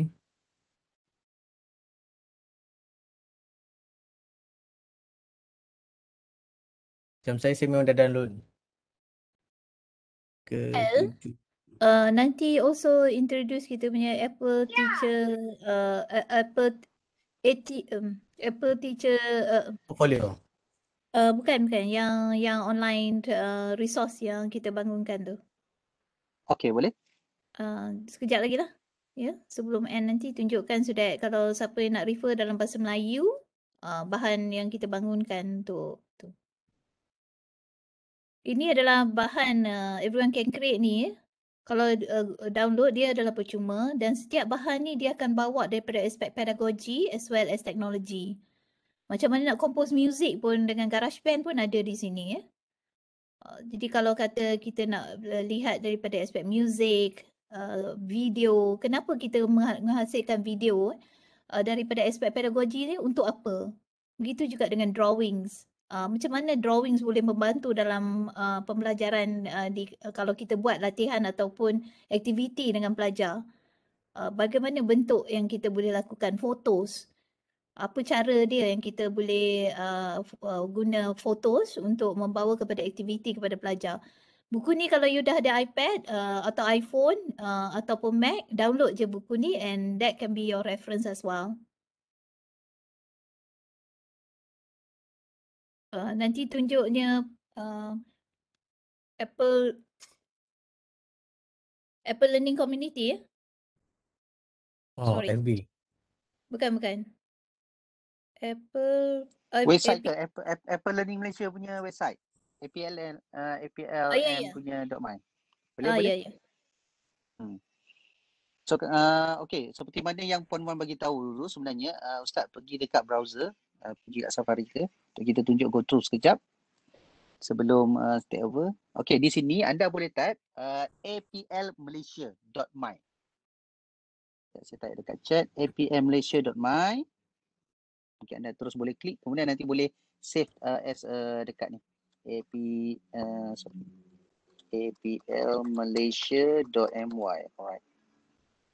S18: Macam saya, saya memang dah download. Ke
S9: L? Uh, nanti also introduce kita punya Apple Teacher uh, Apple AT, um, Apple Teacher uh,
S18: portfolio.
S9: uh, bukan bukan yang yang online uh, resource yang kita bangunkan tu.
S1: okey boleh
S9: Uh, sekejap lagi lah. Ya, sebelum end nanti tunjukkan sudah kalau siapa yang nak refer dalam bahasa Melayu, uh, bahan yang kita bangunkan untuk tu. Ini adalah bahan uh, everyone can create ni. Ya. Kalau uh, download dia adalah percuma dan setiap bahan ni dia akan bawa daripada aspek pedagogi as well as teknologi. Macam mana nak compose music pun dengan GarageBand pun ada di sini ya. Uh, jadi kalau kata kita nak lihat daripada aspek music, uh, video, kenapa kita menghasilkan video uh, daripada aspek pedagogi ni untuk apa? Begitu juga dengan drawings. Uh, macam mana drawings boleh membantu dalam uh, pembelajaran uh, di, uh, kalau kita buat latihan ataupun aktiviti dengan pelajar. Uh, bagaimana bentuk yang kita boleh lakukan fotos? Apa cara dia yang kita boleh uh, uh, guna fotos untuk membawa kepada aktiviti kepada pelajar? Buku ni kalau you dah ada iPad uh, atau iPhone uh, ataupun Mac, download je buku ni and that can be your reference as well. Uh, nanti tunjuknya uh, Apple Apple Learning Community ya.
S18: Oh, Sorry. FB.
S9: Bukan, bukan. Apple uh,
S1: website ke Apple, Apple Learning Malaysia punya website. APL uh, APL
S9: oh, yeah, yeah.
S1: punya dot my. Boleh
S9: oh,
S1: boleh.
S9: Yeah, yeah.
S1: Hmm. So uh, okay, seperti mana yang Puan Wan bagi tahu dulu sebenarnya uh, ustaz pergi dekat browser, uh, pergi kat Safari ke, untuk kita tunjuk go through sekejap sebelum uh, stay over. Okay, di sini anda boleh type uh, aplmalaysia.my. Saya type dekat chat aplmalaysia.my. Okay, anda terus boleh klik kemudian nanti boleh save uh, as uh, dekat ni. AP uh, sorry. aplmalaysia.my. Alright.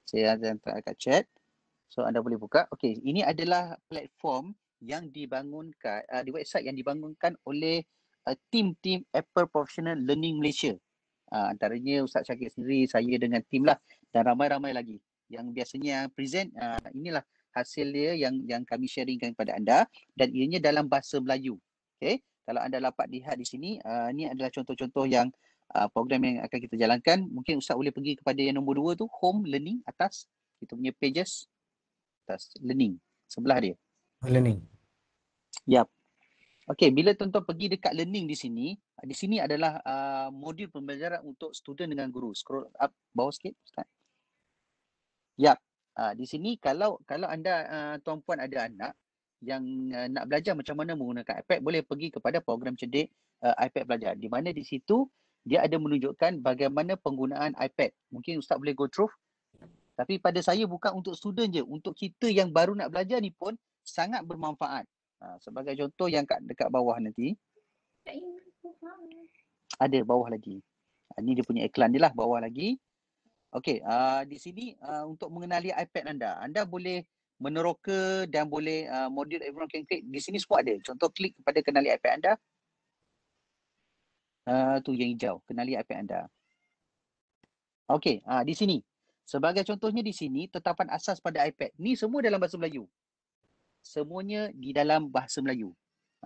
S1: Saya ada hantar kat chat. So anda boleh buka. Okay, ini adalah platform yang dibangunkan uh, di website yang dibangunkan oleh uh, tim-tim Apple Professional Learning Malaysia. Uh, antaranya Ustaz Syakir sendiri, saya dengan tim lah dan ramai-ramai lagi yang biasanya present uh, inilah hasil dia yang yang kami sharingkan kepada anda dan ianya dalam bahasa Melayu. Okay. Kalau anda dapat lihat di sini, uh, ini adalah contoh-contoh yang uh, program yang akan kita jalankan. Mungkin Ustaz boleh pergi kepada yang nombor dua tu, home learning atas. Kita punya pages atas learning sebelah dia.
S18: Learning.
S1: Yap. Okay, bila tuan-tuan pergi dekat learning di sini, di sini adalah uh, modul pembelajaran untuk student dengan guru. Scroll up bawah sikit, Ustaz. Yap. Uh, di sini kalau kalau anda uh, tuan-puan ada anak yang uh, nak belajar macam mana menggunakan iPad boleh pergi kepada program cerdik uh, iPad belajar di mana di situ dia ada menunjukkan bagaimana penggunaan iPad. Mungkin ustaz boleh go through. Tapi pada saya bukan untuk student je, untuk kita yang baru nak belajar ni pun sangat bermanfaat. Uh, sebagai contoh yang kat dekat bawah nanti. Ada bawah lagi. Uh, ni dia punya iklan dia lah bawah lagi. Okey, uh, di sini uh, untuk mengenali iPad anda, anda boleh meneroka dan boleh uh, modul everyone can click. Di sini semua ada. Contoh klik kepada kenali iPad anda. Uh, tu yang hijau, kenali iPad anda. Okey, uh, di sini. Sebagai contohnya di sini, tetapan asas pada iPad. Ni semua dalam bahasa Melayu. Semuanya di dalam bahasa Melayu.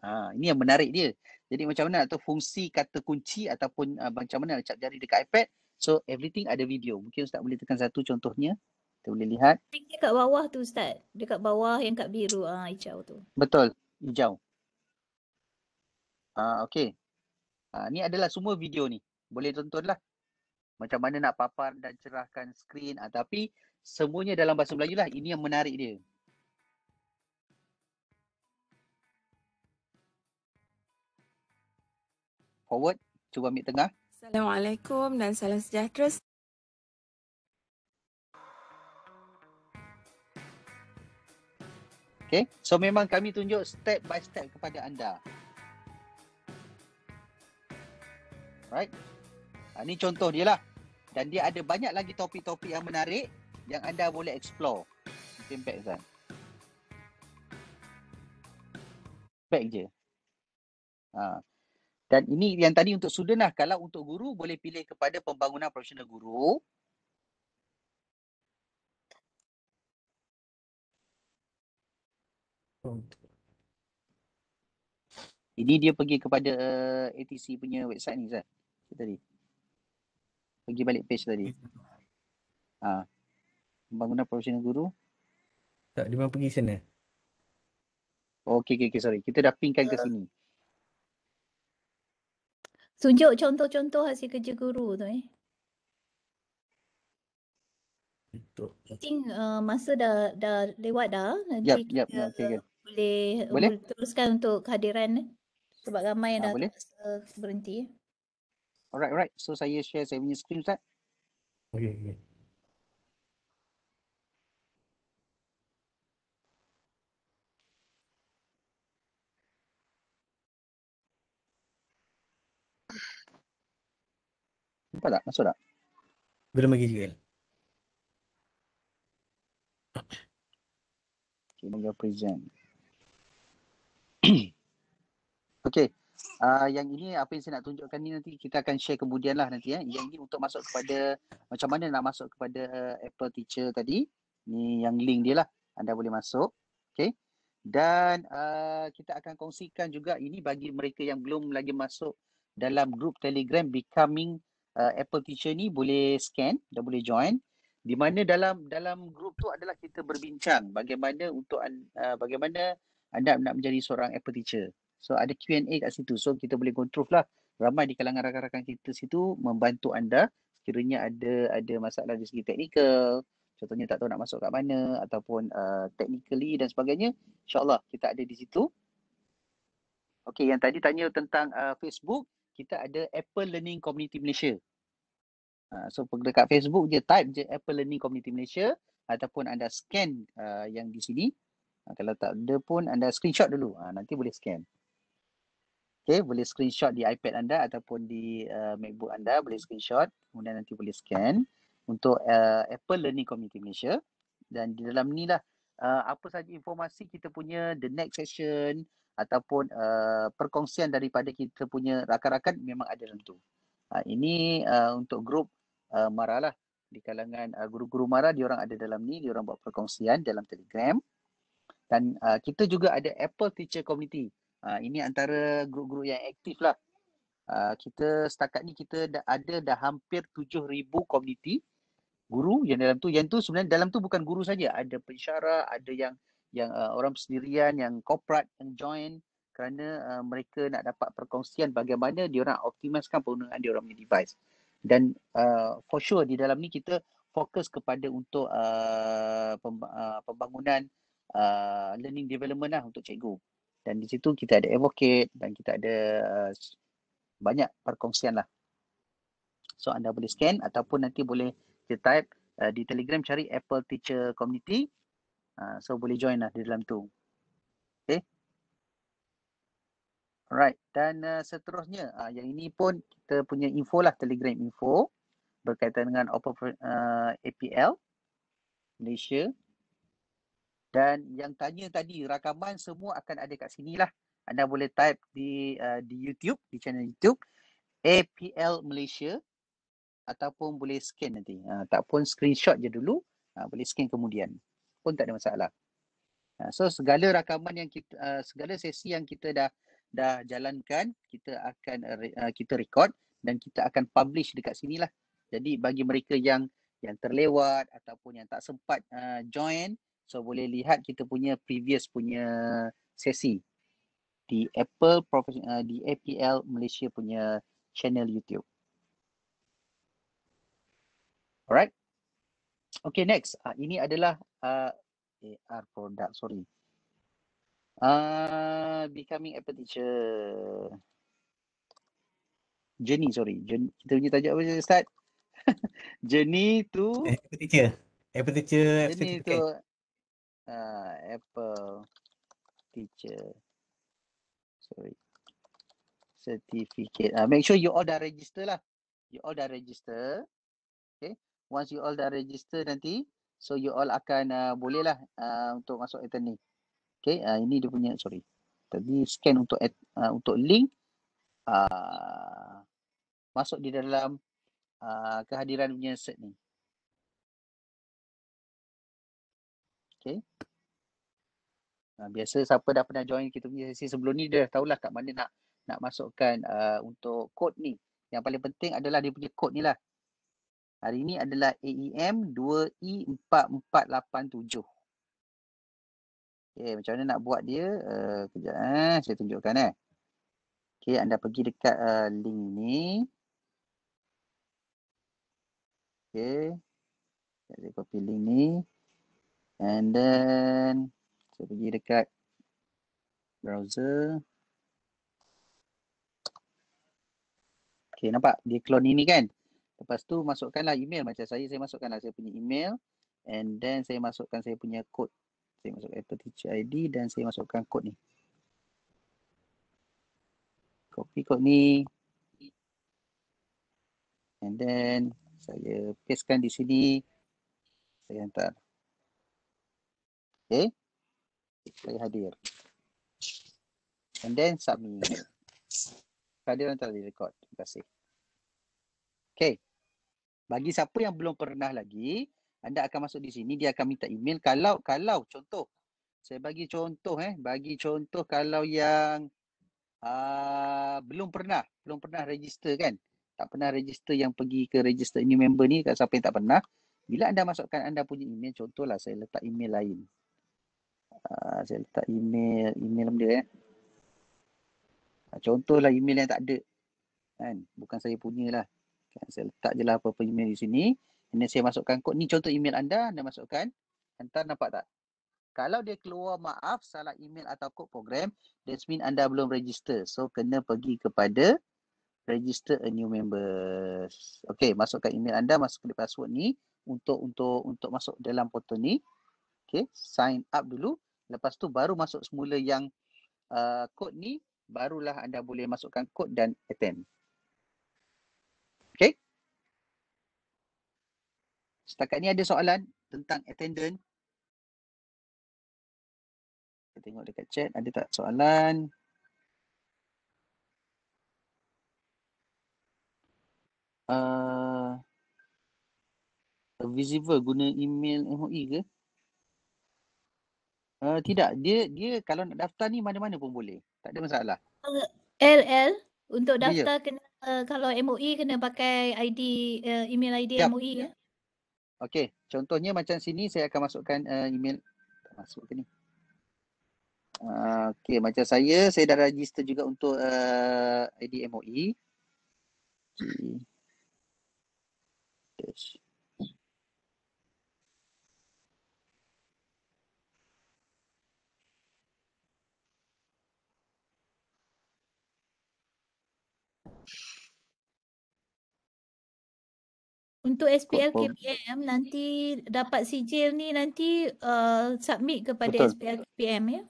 S1: Ha, ini yang menarik dia. Jadi macam mana atau fungsi kata kunci ataupun uh, macam mana cap jari dekat iPad. So everything ada video. Mungkin Ustaz boleh tekan satu contohnya. Kita boleh lihat.
S9: Dekat bawah tu Ustaz. Dekat bawah yang kat biru ah hijau tu.
S1: Betul, hijau. Ah okey. Ah ni adalah semua video ni. Boleh tontonlah. Macam mana nak papar dan cerahkan skrin ah, tapi semuanya dalam bahasa Melayu lah. Ini yang menarik dia. Forward, cuba ambil tengah.
S19: Assalamualaikum dan salam sejahtera.
S1: Okay, so memang kami tunjuk step by step kepada anda. Right. Ha, ini contoh dia lah. Dan dia ada banyak lagi topik-topik yang menarik yang anda boleh explore. Mungkin back Zan. Back je. Ha. Dan ini yang tadi untuk student lah. Kalau untuk guru boleh pilih kepada pembangunan profesional guru. Ini dia pergi kepada uh, ATC punya website ni Zat. Tadi. Pergi balik page tadi. Ha. Pembangunan profesional guru.
S18: Tak, dia memang pergi sana.
S1: Okey, okey, okay, sorry. Kita dah pinkan ke sini.
S9: Tunjuk contoh-contoh hasil kerja guru tu eh. I think uh, masa dah dah lewat dah. Nanti
S1: yap.
S9: kita
S1: Okay, okay.
S9: boleh,
S1: Boleh?
S9: teruskan untuk kehadiran eh. Sebab ramai yang
S1: Ah,
S9: dah
S1: boleh.
S9: terpaksa berhenti. eh.
S1: Alright, alright. So saya share saya punya screen Ustaz.
S18: Okey, okey.
S1: Nampak tak? Masuk tak?
S18: Belum lagi juga.
S1: Okay, bagi present. okay. Uh, yang ini apa yang saya nak tunjukkan ni nanti kita akan share kemudian lah nanti ya. Yang ini untuk masuk kepada macam mana nak masuk kepada uh, Apple Teacher tadi. Ni yang link dia lah. Anda boleh masuk. Okay. Dan uh, kita akan kongsikan juga ini bagi mereka yang belum lagi masuk dalam grup Telegram Becoming uh, Apple Teacher ni boleh scan dan boleh join di mana dalam dalam grup tu adalah kita berbincang bagaimana untuk uh, bagaimana anda nak menjadi seorang Apple Teacher. So ada Q&A kat situ. So kita boleh through lah. Ramai di kalangan rakan-rakan kita situ membantu anda sekiranya ada ada masalah dari segi teknikal, contohnya tak tahu nak masuk kat mana ataupun uh, technically dan sebagainya, insyaAllah kita ada di situ. Okay, yang tadi tanya tentang uh, Facebook, kita ada Apple Learning Community Malaysia. Uh, so dekat Facebook je type je Apple Learning Community Malaysia ataupun anda scan uh, yang di sini. Uh, kalau tak ada pun anda screenshot dulu. Uh, nanti boleh scan. Okay, boleh screenshot di iPad anda ataupun di uh, MacBook anda boleh screenshot. Kemudian nanti boleh scan untuk uh, Apple Learning Community Malaysia. Dan di dalam ni lah uh, apa saja informasi kita punya the next session ataupun uh, perkongsian daripada kita punya rakan-rakan memang ada dalam tu. Uh, ini uh, untuk grup uh, Mara lah. Di kalangan uh, guru-guru Mara, diorang ada dalam ni, diorang buat perkongsian dalam Telegram. Dan uh, kita juga ada Apple Teacher Community. Uh, ini antara grup-grup yang aktif lah. Uh, kita setakat ni kita dah ada dah hampir 7,000 community guru yang dalam tu. Yang tu sebenarnya dalam tu bukan guru saja. Ada pensyarah, ada yang yang uh, orang sendirian, yang corporate yang join kerana uh, mereka nak dapat perkongsian bagaimana diorang optimalkan penggunaan diorang punya device. Dan uh, for sure di dalam ni kita fokus kepada untuk uh, pemba- uh, pembangunan uh, learning development lah untuk cikgu. Dan di situ kita ada advocate dan kita ada uh, banyak perkongsian lah. So anda boleh scan ataupun nanti boleh kita type uh, di Telegram cari Apple Teacher Community. Uh, so boleh join lah di dalam tu. Okay. Alright. Dan uh, seterusnya uh, yang ini pun kita punya info lah Telegram info berkaitan dengan Open uh, APL Malaysia. Dan yang tanya tadi rakaman semua akan ada kat sini lah. Anda boleh type di uh, di YouTube, di channel YouTube APL Malaysia ataupun boleh scan nanti. Uh, tak pun screenshot je dulu, uh, boleh scan kemudian. Pun tak ada masalah. Uh, so segala rakaman yang kita uh, segala sesi yang kita dah dah jalankan, kita akan uh, uh, kita record dan kita akan publish dekat sini lah. Jadi bagi mereka yang yang terlewat ataupun yang tak sempat uh, join, so boleh lihat kita punya previous punya sesi di Apple uh, di APL Malaysia punya channel YouTube. Alright. Okay, next. Uh, ini adalah uh, AR product, sorry. Uh, becoming Apple teacher. Journey, sorry. Journey, kita punya tajuk apa je, Ustaz? Journey to
S18: Apple Teacher. Apple Teacher
S1: Journey to uh, Apple teacher. Sorry. Certificate. Uh, make sure you all dah register lah. You all dah register. Okay. Once you all dah register nanti, so you all akan uh, boleh lah uh, untuk masuk attend ni. Okay. Uh, ini dia punya, sorry. Tadi scan untuk uh, untuk link. Uh, masuk di dalam uh, kehadiran punya cert ni. Okay. Uh, biasa siapa dah pernah join kita punya sesi sebelum ni dia dah tahulah kat mana nak nak masukkan uh, untuk kod ni. Yang paling penting adalah dia punya kod ni lah. Hari ini adalah E AEM 2E4487. Okay, macam mana nak buat dia? Uh, kejap eh, saya tunjukkan eh. Okay, anda pergi dekat uh, link ni. Okay. Saya copy link ni. And then saya pergi dekat browser. Okay, nampak? Dia clone ini kan? Lepas tu masukkanlah email macam saya. Saya masukkanlah saya punya email. And then saya masukkan saya punya code. Saya masuk Apple Teacher ID dan saya masukkan kod ni. Copy kod ni. And then saya pastekan di sini. Saya hantar. Okay. Saya hadir. And then submit. Kehadiran telah direkod. Terima kasih. Okay. Bagi siapa yang belum pernah lagi, anda akan masuk di sini, dia akan minta email. Kalau, kalau contoh, saya bagi contoh eh, bagi contoh kalau yang uh, belum pernah, belum pernah register kan, tak pernah register yang pergi ke register new member ni, siapa yang tak pernah, bila anda masukkan anda punya email, contohlah saya letak email lain. Uh, saya letak email, email dia eh. Uh, contohlah email yang tak ada. Kan? Bukan saya punya lah. Kan? Saya letak je lah apa-apa email di sini. Ini saya masukkan kod. Ni contoh email anda, anda masukkan. Hantar nampak tak? Kalau dia keluar maaf, salah email atau kod program, that mean anda belum register. So, kena pergi kepada register a new member. Okay, masukkan email anda, masukkan password ni untuk untuk untuk masuk dalam portal ni. Okay, sign up dulu. Lepas tu baru masuk semula yang uh, kod ni, barulah anda boleh masukkan kod dan attend. Okay. Setakat ni ada soalan tentang attendance kita tengok dekat chat ada tak soalan. Uh, visible guna email MOE ke? Uh, tidak, dia dia kalau nak daftar ni mana-mana pun boleh. Tak ada masalah.
S9: LL untuk ya, ya. daftar yeah. kena uh, kalau MOE kena pakai ID uh, email ID yep. MOE ya.
S1: Okey, contohnya macam sini saya akan masukkan uh, email masuk ke ni. Uh, okay, macam saya, saya dah register juga untuk uh, ID MOE. Okay.
S9: Untuk SPL KPM nanti dapat sijil ni nanti uh, submit kepada Betul. SPL KPM ya.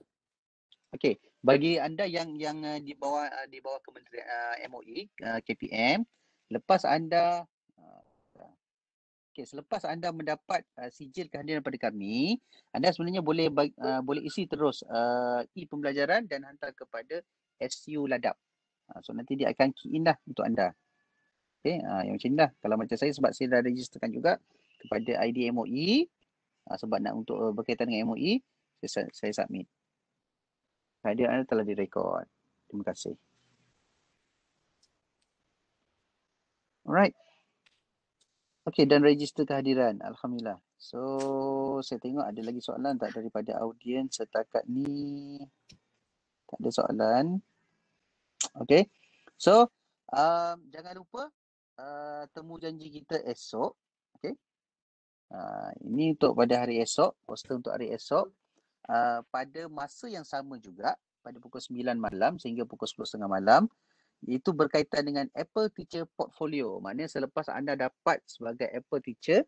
S1: Okey, bagi anda yang yang uh, di bawah uh, di bawah Kementerian uh, MOE uh, KPM, lepas anda uh, okey, selepas anda mendapat uh, sijil kehadiran daripada kami, anda sebenarnya boleh uh, boleh isi terus uh, e-pembelajaran dan hantar kepada SU Ladap. Uh, so nanti dia akan key in lah untuk anda. Okey, uh, yang macam ni lah. Kalau macam saya sebab saya dah registerkan juga kepada ID MOE uh, sebab nak untuk uh, berkaitan dengan MOE, saya, saya submit kehadiran anda telah direkod. Terima kasih. Alright. Okay, dan register kehadiran. Alhamdulillah. So, saya tengok ada lagi soalan tak daripada audiens setakat ni. Tak ada soalan. Okay. So, um, jangan lupa uh, temu janji kita esok. Okay. Uh, ini untuk pada hari esok. Poster untuk hari esok uh, pada masa yang sama juga pada pukul 9 malam sehingga pukul 10.30 malam itu berkaitan dengan Apple Teacher Portfolio. Maknanya selepas anda dapat sebagai Apple Teacher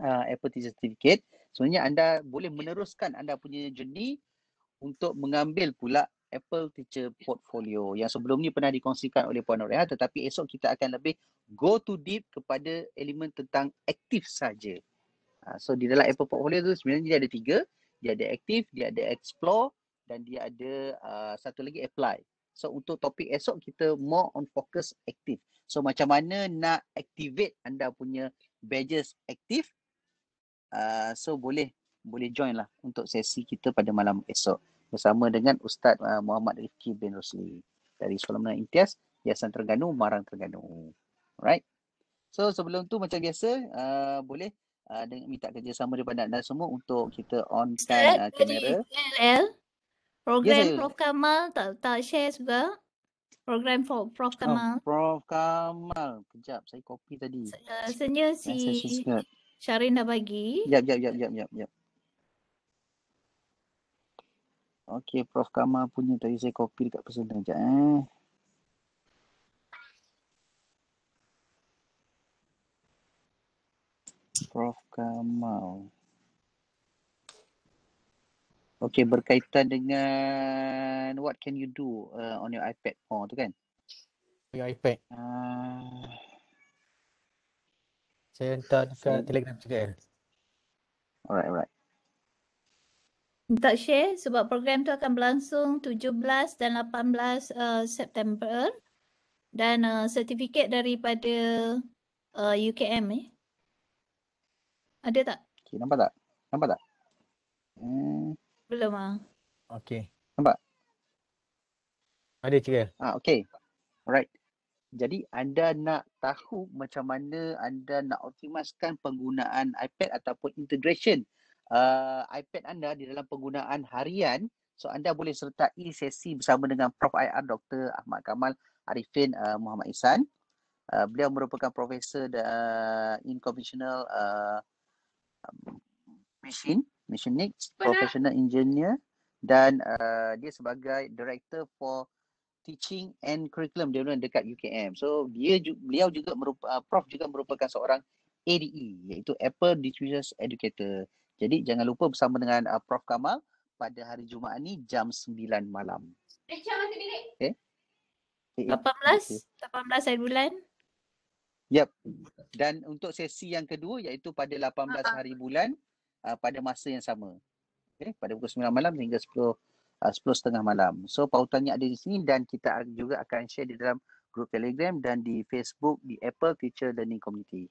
S1: uh, Apple Teacher Certificate, sebenarnya anda boleh meneruskan anda punya journey untuk mengambil pula Apple Teacher Portfolio yang sebelum ni pernah dikongsikan oleh Puan Noreha tetapi esok kita akan lebih go to deep kepada elemen tentang aktif saja. Uh, so di dalam Apple Portfolio tu sebenarnya dia ada tiga dia ada aktif, dia ada explore dan dia ada uh, satu lagi apply. So untuk topik esok kita more on focus aktif. So macam mana nak activate anda punya badges aktif. Uh, so boleh boleh join lah untuk sesi kita pada malam esok bersama dengan Ustaz uh, Muhammad Rifki bin Rosli dari Sekolah Menengah Imtiaz Yayasan Terengganu Marang Terengganu. Alright. So sebelum tu macam biasa uh, boleh uh, dengan minta kerjasama daripada anda semua untuk kita onkan
S9: Ustaz,
S1: uh, kamera.
S9: LL, program
S1: saya.
S9: Prof Kamal tak tak share juga. Program Prof, Prof
S1: Oh,
S9: Kamal.
S1: Prof Kamal. Kejap saya copy tadi.
S9: Uh,
S1: saya
S9: si
S1: share.
S9: Syarin dah bagi.
S1: Jap jap jap jap jap jap. Okey, Prof Kamal punya tadi saya copy dekat personal jap eh. Prof Kamal. Okey, berkaitan dengan what can you do uh, on your iPad oh tu kan?
S18: Your iPad.
S1: Uh,
S18: Saya hantar dekat
S1: saya
S18: Telegram juga. eh.
S1: alright alright.
S9: Minta share sebab program tu akan berlangsung 17 dan 18 uh, September dan uh, sertifikat daripada uh, UKM eh. Ada tak?
S1: Okey, nampak tak? Nampak tak? Hmm,
S9: Belum ah.
S18: Okey.
S1: nampak?
S18: Ada juga.
S1: Ah, okey. Alright. Jadi anda nak tahu macam mana anda nak optimalkan penggunaan iPad ataupun integration uh, iPad anda di dalam penggunaan harian. So anda boleh sertai sesi bersama dengan Prof IR Dr. Ahmad Kamal Arifin uh, Muhammad Ihsan. Uh, beliau merupakan profesor uh, in conventional uh, machine, mechanics, professional engineer dan uh, dia sebagai director for teaching and curriculum development dekat UKM. So dia beliau juga merup- uh, prof juga merupakan seorang ADE iaitu Apple Distribution Educator. Jadi jangan lupa bersama dengan uh, Prof Kamal pada hari Jumaat ni jam 9 malam. Okay? Okay.
S9: 18 18 hari bulan.
S1: Yep. Dan untuk sesi yang kedua iaitu pada 18 hari bulan uh, pada masa yang sama. Okay? Pada pukul 9 malam hingga 10 uh, 10 setengah malam. So pautannya ada di sini dan kita juga akan share di dalam grup Telegram dan di Facebook di Apple Teacher Learning Community.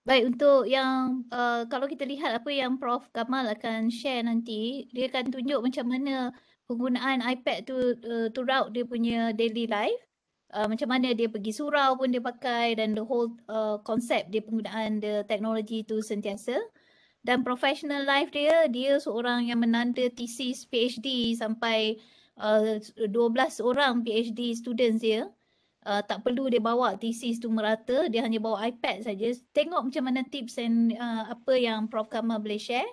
S9: Baik untuk yang uh, kalau kita lihat apa yang Prof Kamal akan share nanti, dia akan tunjuk macam mana penggunaan iPad tu uh, throughout dia punya daily life. Uh, macam mana dia pergi surau pun dia pakai dan the whole uh, konsep dia penggunaan the teknologi tu sentiasa. Dan professional life dia, dia seorang yang menanda thesis PhD sampai uh, 12 orang PhD students dia. Uh, tak perlu dia bawa thesis tu merata, dia hanya bawa iPad saja. Tengok macam mana tips and uh, apa yang Prof Kamal boleh share.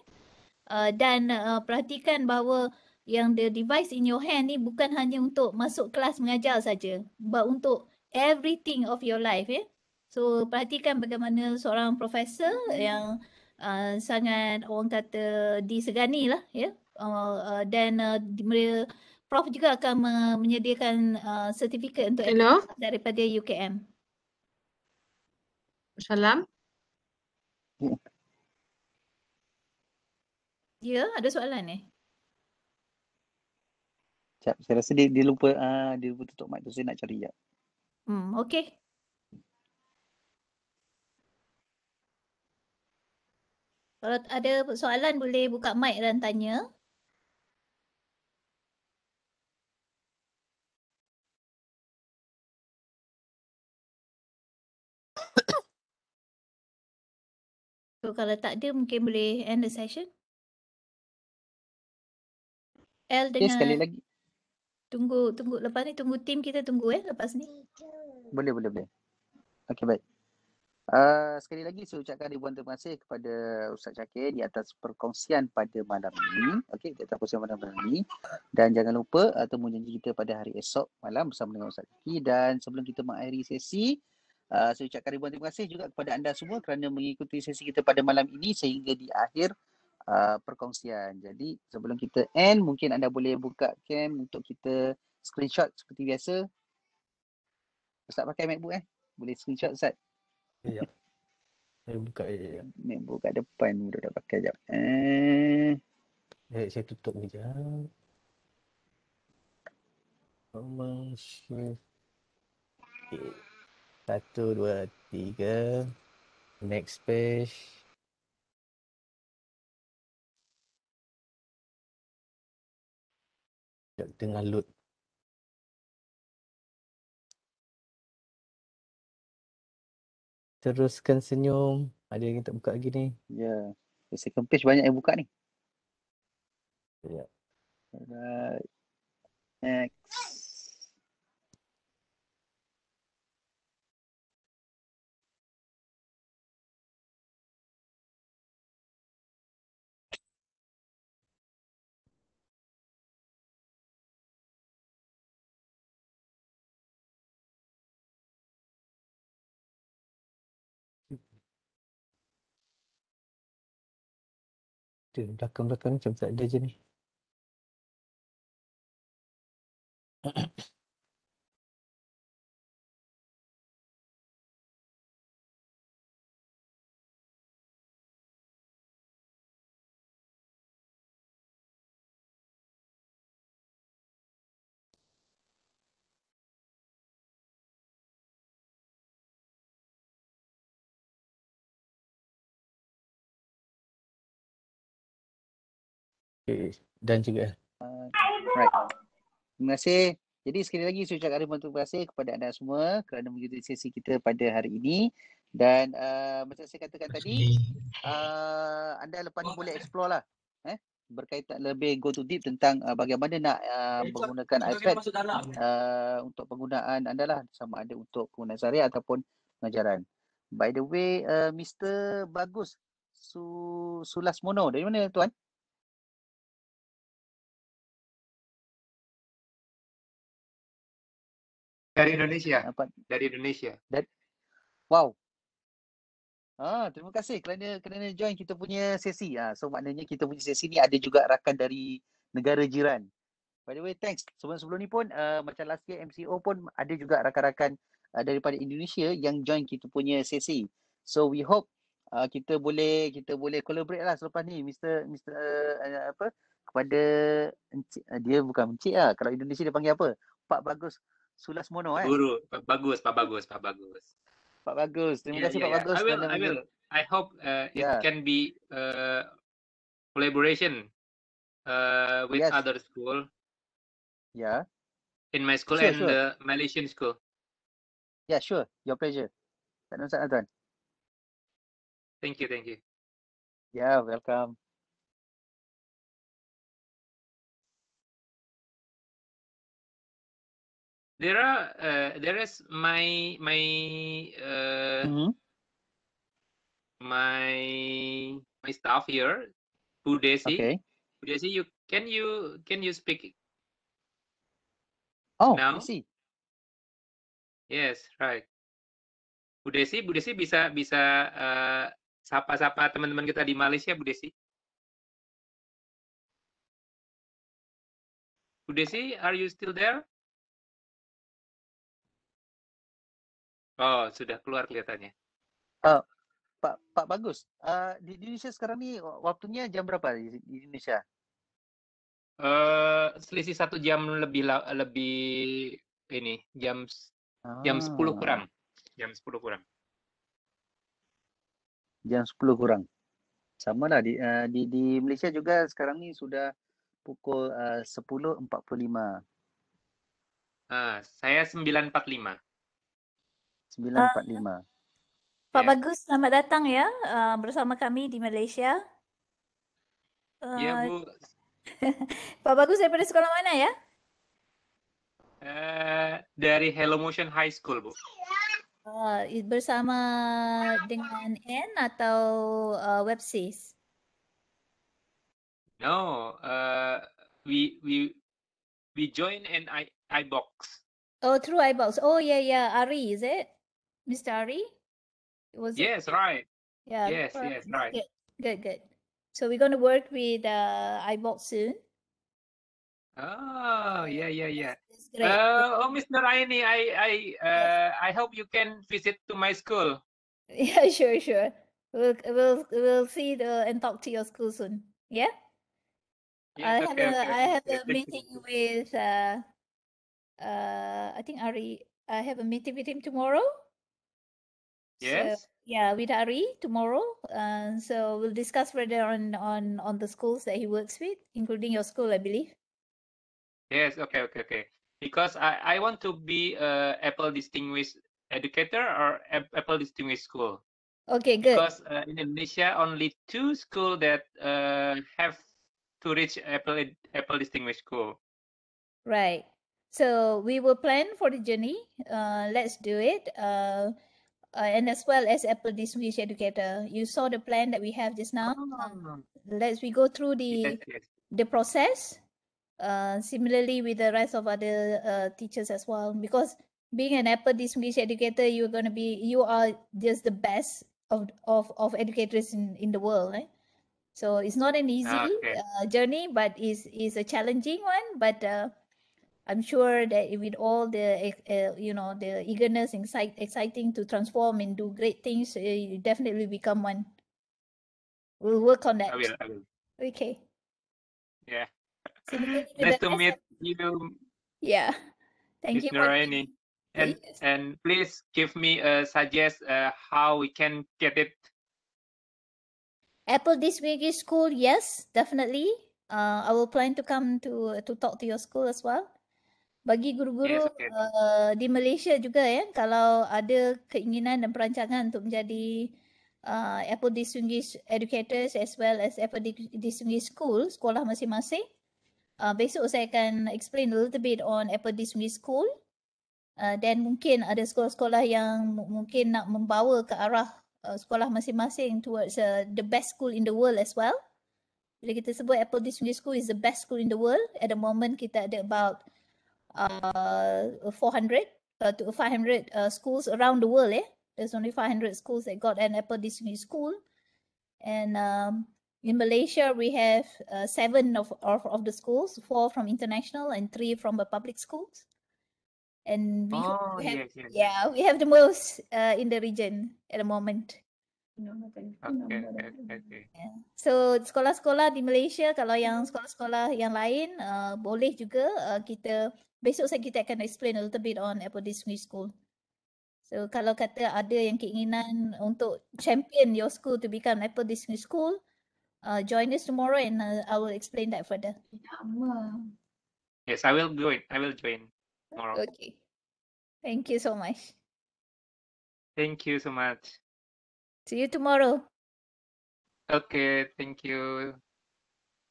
S9: Uh, dan uh, perhatikan bahawa yang the device in your hand ni bukan hanya untuk masuk kelas mengajar saja, but untuk everything of your life ya. So perhatikan bagaimana seorang profesor yang uh, sangat orang kata disegani lah ya. Uh, uh, dan uh, dia Prof juga akan me- menyediakan uh, sertifikat untuk
S19: Hello?
S9: daripada UKM.
S19: Salam.
S9: Ya, ada soalan eh?
S1: Sekejap, saya rasa dia, dia lupa uh, dia lupa tutup mic tu saya nak cari jap.
S9: Hmm, okey. Kalau ada soalan boleh buka mic dan tanya. So kalau tak ada mungkin boleh end the session. L
S1: Okay, sekali
S9: dengan
S1: lagi.
S9: tunggu tunggu lepas ni tunggu tim kita tunggu eh lepas ni.
S1: Boleh, boleh, boleh. Okey, baik. Uh, sekali lagi saya ucapkan ribuan terima kasih kepada Ustaz Syakir di atas perkongsian pada malam ini. Okey, di atas perkongsian pada malam ini. Dan jangan lupa uh, temu janji kita pada hari esok malam bersama dengan Ustaz Syakir. Dan sebelum kita mengakhiri sesi, uh, saya ucapkan ribuan terima kasih juga kepada anda semua kerana mengikuti sesi kita pada malam ini sehingga di akhir uh, perkongsian. Jadi sebelum kita end, mungkin anda boleh buka cam untuk kita screenshot seperti biasa. Ustaz pakai MacBook eh? Boleh screenshot Ustaz?
S18: Ya. Saya buka je.
S1: MacBook kat depan budak dah pakai jap. Eh,
S18: Eh, saya tutup kejap. Normal shift. Okay. Satu, dua, tiga. Next page. Sekejap, Tengah load.
S2: teruskan senyum. Ada yang tak buka lagi ni.
S1: Ya. Yeah. Second page banyak yang buka ni.
S2: Ya.
S1: Alright. Next.
S2: Dia belakang-belakang macam tak ada je ni. Okay. Dan juga.
S1: Uh, right. Terima kasih. Jadi sekali lagi saya ucapkan terima kasih kepada anda semua kerana mengikuti sesi kita pada hari ini. Dan uh, macam saya katakan tadi, uh, anda lepas ni boleh explore lah. Eh? berkaitan lebih go to deep tentang uh, bagaimana nak uh, menggunakan iPad uh, untuk penggunaan anda lah sama ada untuk penggunaan seharian ataupun pengajaran. By the way, uh, Mr. Bagus Su Sulasmono dari mana tuan?
S20: Dari Indonesia.
S1: Apa?
S20: Dari Indonesia.
S1: Dari Wow. Ah, terima kasih kerana kerana join kita punya sesi. Ah, so maknanya kita punya sesi ni ada juga rakan dari negara jiran. By the way, thanks. Sebelum-sebelum ni pun uh, macam last year MCO pun ada juga rakan-rakan uh, daripada Indonesia yang join kita punya sesi. So we hope uh, kita boleh kita boleh collaborate lah selepas ni Mr Mr uh, apa kepada encik, uh, dia bukan encik lah. Kalau Indonesia dia panggil apa? Pak Bagus Sulasmono eh.
S20: Guru, Pak Bagus, Pak Bagus, Pak Bagus.
S1: Pak Bagus, terima yeah, kasih yeah, Pak yeah. Bagus.
S20: I will, I will. I hope uh, yeah. it can be uh, collaboration uh, with yes. other school.
S1: Yeah.
S20: In my school sure, and sure. the Malaysian school.
S1: Yeah, sure. Your pleasure. Tak ada masalah.
S20: Thank you, thank you.
S1: Yeah, welcome.
S20: There are uh, there is my my uh, mm-hmm. my my staff here Budesi okay. Budesi you can you can you speak
S1: oh now? I see
S20: yes right Budesi Budesi bisa bisa uh, sapa-sapa teman-teman kita di Malaysia Budesi Budesi are you still there Oh, sudah keluar kelihatannya.
S1: Uh, Pak Pak Bagus, uh, di Indonesia sekarang ni waktunya jam berapa di, di Indonesia?
S20: Uh, selisih satu jam lebih lebih ini jam ah. jam sepuluh kurang. Jam sepuluh kurang.
S1: Jam sepuluh kurang. Sama lah di, uh, di di Malaysia juga sekarang ni sudah pukul uh, 10.45.
S20: Ah, saya 9.45.
S1: 945. Uh,
S9: Pak yeah. Bagus, selamat datang ya uh, bersama kami di Malaysia.
S20: Uh, ya, Bu.
S9: Pak Bagus daripada sekolah mana ya?
S20: Uh, dari Hello Motion High School, Bu.
S9: Uh, bersama dengan N atau uh, Websis?
S20: No, uh, we we we join an i iBox.
S9: Oh, through iBox. Oh, yeah, yeah. Ari, is it? Mr. Ari?
S20: Was yes, it? right.
S9: Yeah.
S20: Yes, yes, right.
S9: Good, good, good. So we're going to work with uh, iBox soon.
S20: Oh, yeah, yeah, yeah. Uh, oh, Mr. Aini, I, I, uh, I hope you can visit to my school.
S9: Yeah, sure, sure. We'll, we'll, we'll see the, and talk to your school soon. Yeah.
S20: Yes,
S9: I
S20: okay,
S9: have a,
S20: okay,
S9: I have a meeting with uh, uh, I think Ari. I have a meeting with him tomorrow.
S20: Yes.
S9: So, yeah, with Ari tomorrow. Uh, so we'll discuss further on on on the schools that he works with, including your school, I believe.
S20: Yes. Okay. Okay. Okay. Because I I want to be a Apple distinguished educator or Apple Distinguished School?
S9: Okay, good.
S20: Because uh, in Indonesia, only two school that uh, have to reach Apple Apple Distinguished School.
S9: Right. So we will plan for the journey. Uh, let's do it. Uh, uh, and as well as Apple Distinguished Educator. You saw the plan that we have just now. Uh, let's we go through the
S20: Yes, yes.
S9: the process. Uh, similarly with the rest of other uh, teachers as well. Because being an Apple Distinguished Educator, you're gonna be you are just the best of of of educators in in the world. Eh? So it's not an easy
S20: Okay.
S9: uh, journey, but is is a challenging one. But uh, I'm sure that with all the uh, you know the eagerness, excite, exciting to transform and do great things, uh, you definitely become one. We'll work on that.
S20: I will. I will.
S9: Okay.
S20: Yeah.
S9: With
S20: nice to meet you,
S9: Yeah. Thank you for
S20: Nuraini. And
S9: Yes.
S20: and please give me a suggest uh, how we can get it.
S9: Apple Distinguished School. Yes, definitely. Uh, I will plan to come to to talk to your school as well. Bagi guru-guru
S20: Yes, okay.
S9: uh, di Malaysia juga ya, kalau ada keinginan dan perancangan untuk menjadi uh, Apple Distinguished Educators as well as Apple Di- Distinguished School, sekolah masing-masing. Uh, besok saya akan explain a little bit on Apple Distinguished School. Uh, dan mungkin ada sekolah-sekolah yang mu- mungkin nak membawa ke arah uh, sekolah masing-masing towards uh, the best school in the world as well. Bila kita sebut Apple Distinguished School is the best school in the world, at the moment kita ada about uh, 400 uh, to 500 uh, schools around the world. Eh? There's only 500 schools that got an Apple Distinguished School. And um, in Malaysia, we have uh, seven of, of, of the schools, four from international and three from the public schools. And we,
S20: Oh
S9: we have,
S20: yes, yes.
S9: yeah, we have the most uh, in the region at the moment.
S20: Okay, okay, okay.
S9: So sekolah-sekolah di Malaysia kalau yang sekolah-sekolah yang lain uh, boleh juga uh, kita besok saya kita akan explain a little bit on Apple Distinguished School. So kalau kata ada yang keinginan untuk champion your school to become Apple Distinguished School, uh, join us tomorrow and uh, I will explain that further.
S20: Yes, I will join. I will join tomorrow.
S9: Okay. Thank you so much.
S20: Thank you so much.
S9: See you tomorrow.
S20: Okay, thank you.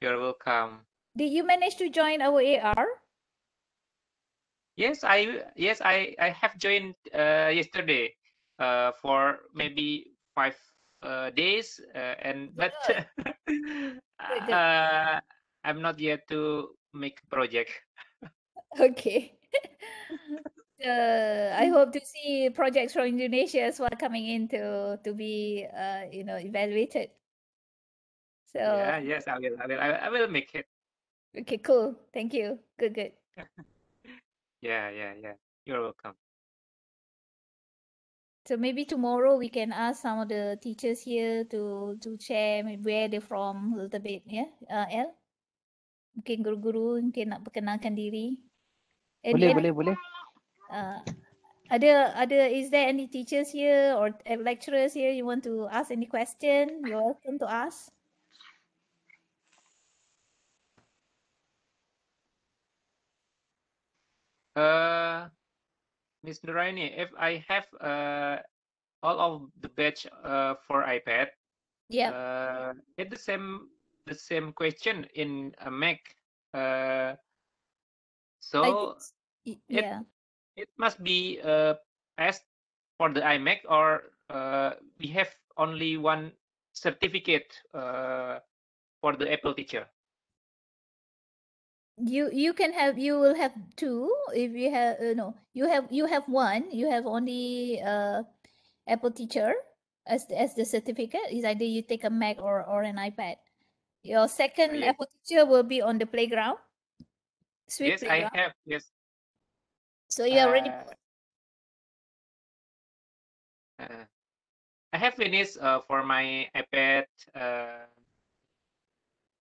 S20: You're welcome.
S9: Did you manage to join our AR?
S20: Yes, I yes I I have joined uh, yesterday uh, for maybe five uh, days uh, and but uh, I'm not yet to make project.
S9: Okay. uh, I hope to see projects from Indonesia as well coming in to to be uh, you know evaluated. So
S20: Yeah, yes, I will. I will. I, I will make it.
S9: okay, cool. Thank you. Good, good.
S20: Yeah, yeah, yeah. You're welcome.
S9: So maybe tomorrow we can ask some of the teachers here to to share maybe where they're from a little bit, yeah. Uh, El, mungkin guru-guru mungkin nak perkenalkan diri. And
S1: Boleh,
S9: and
S1: boleh, boleh.
S9: Uh, ada ada is there any teachers here or uh, lecturers here you want to ask any question? You're welcome to ask.
S20: Uh, Miss Nuraini, if I have uh all of the batch uh for iPad,
S9: Yeah.
S20: uh, it's the same the same question in a Mac. Uh, so
S9: think s- y-
S20: it
S9: yeah.
S20: it must be uh passed for the iMac or uh we have only one certificate uh for the Apple teacher.
S9: You you can have you will have two if you have uh, no you have you have one you have only uh Apple Teacher as the, as the certificate is either you take a Mac or or an iPad. Your second
S20: yes.
S9: Apple Teacher will be on the playground, Swift
S20: Yes, I have. Yes.
S9: So you already
S20: Uh, uh, I have finished uh, for my iPad. Uh,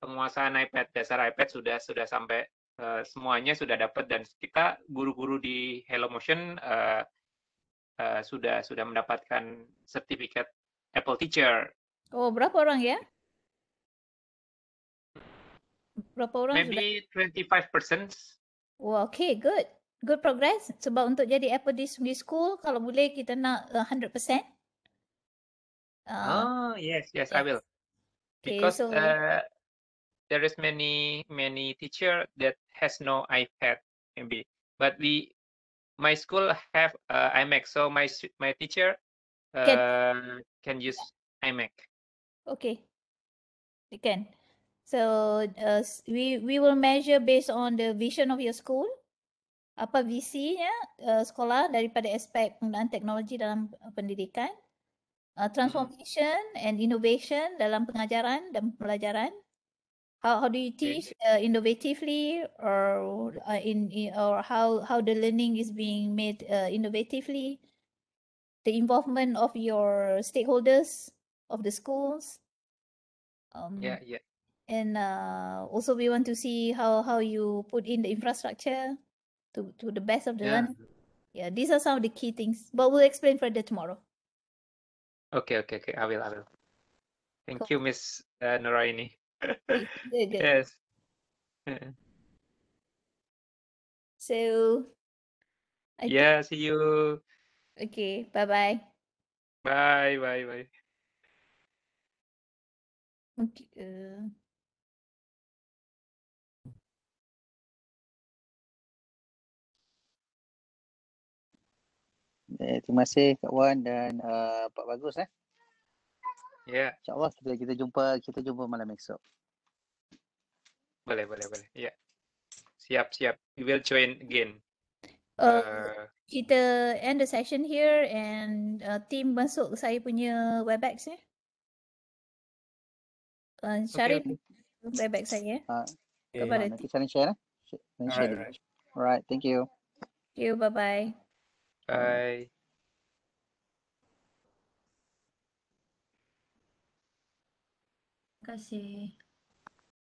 S20: penguasaan iPad dasar iPad sudah sudah sampai uh, semuanya sudah dapat dan kita guru-guru di Hello Motion uh, uh, sudah sudah mendapatkan sertifikat Apple Teacher.
S9: Oh berapa orang ya? Berapa orang sudah?
S20: Maybe 25%.
S9: Well, okay, good. good progress sebab untuk jadi Apple di, di school kalau boleh kita nak uh, 100%. Uh,
S20: Oh, yes, yes, I
S9: yes.
S20: will.
S9: Okay,
S20: Because
S9: so
S20: uh, there is many many teacher that has no iPad maybe, but we my school have uh, iMac, so my my teacher
S9: can
S20: uh, can use iMac.
S9: okay, we can. So uh, we we will measure based on the vision of your school. Apa visinya uh, sekolah daripada aspek penggunaan teknologi dalam pendidikan, uh,
S20: Mm-mm.
S9: transformation and innovation dalam pengajaran dan pembelajaran. How how do you teach uh, innovatively or uh, in, in or how how the learning is being made uh, innovatively? The involvement of your stakeholders of the schools. Um,
S20: Yeah, yeah.
S9: and uh, also we want to see how how you put in the infrastructure to to the best of the
S20: Yeah.
S9: learning. Yeah, these are some of the key things, but we'll explain further tomorrow.
S20: Okay, okay, okay. I will, I will. Thank
S9: Cool.
S20: you, Miss uh, Nuraini. Yes.
S9: So I think
S20: Yeah, see you.
S9: okay. Bye bye.
S20: Bye, bye, bye.
S9: Okay. Uh,
S1: Eh, terima kasih Kak Wan dan uh, Pak Bagus eh.
S20: Yeah,
S1: InsyaAllah kita kita jumpa kita jumpa malam esok.
S20: boleh, boleh, boleh. Yeah. Siap, siap. We will join again.
S9: uh,
S20: Uh,
S9: kita end the session here and uh, team masuk saya punya Webex ya. Uh,
S20: okay,
S9: Syarin
S20: okay.
S9: Webex saya
S1: Uh,
S18: Okay.
S9: kepada
S1: nanti
S9: team.
S1: saling share eh. Nanti share
S18: Alright, alright.
S1: Alright, thank you.
S9: Thank you. Bye bye.
S20: Bye.
S13: Kasih.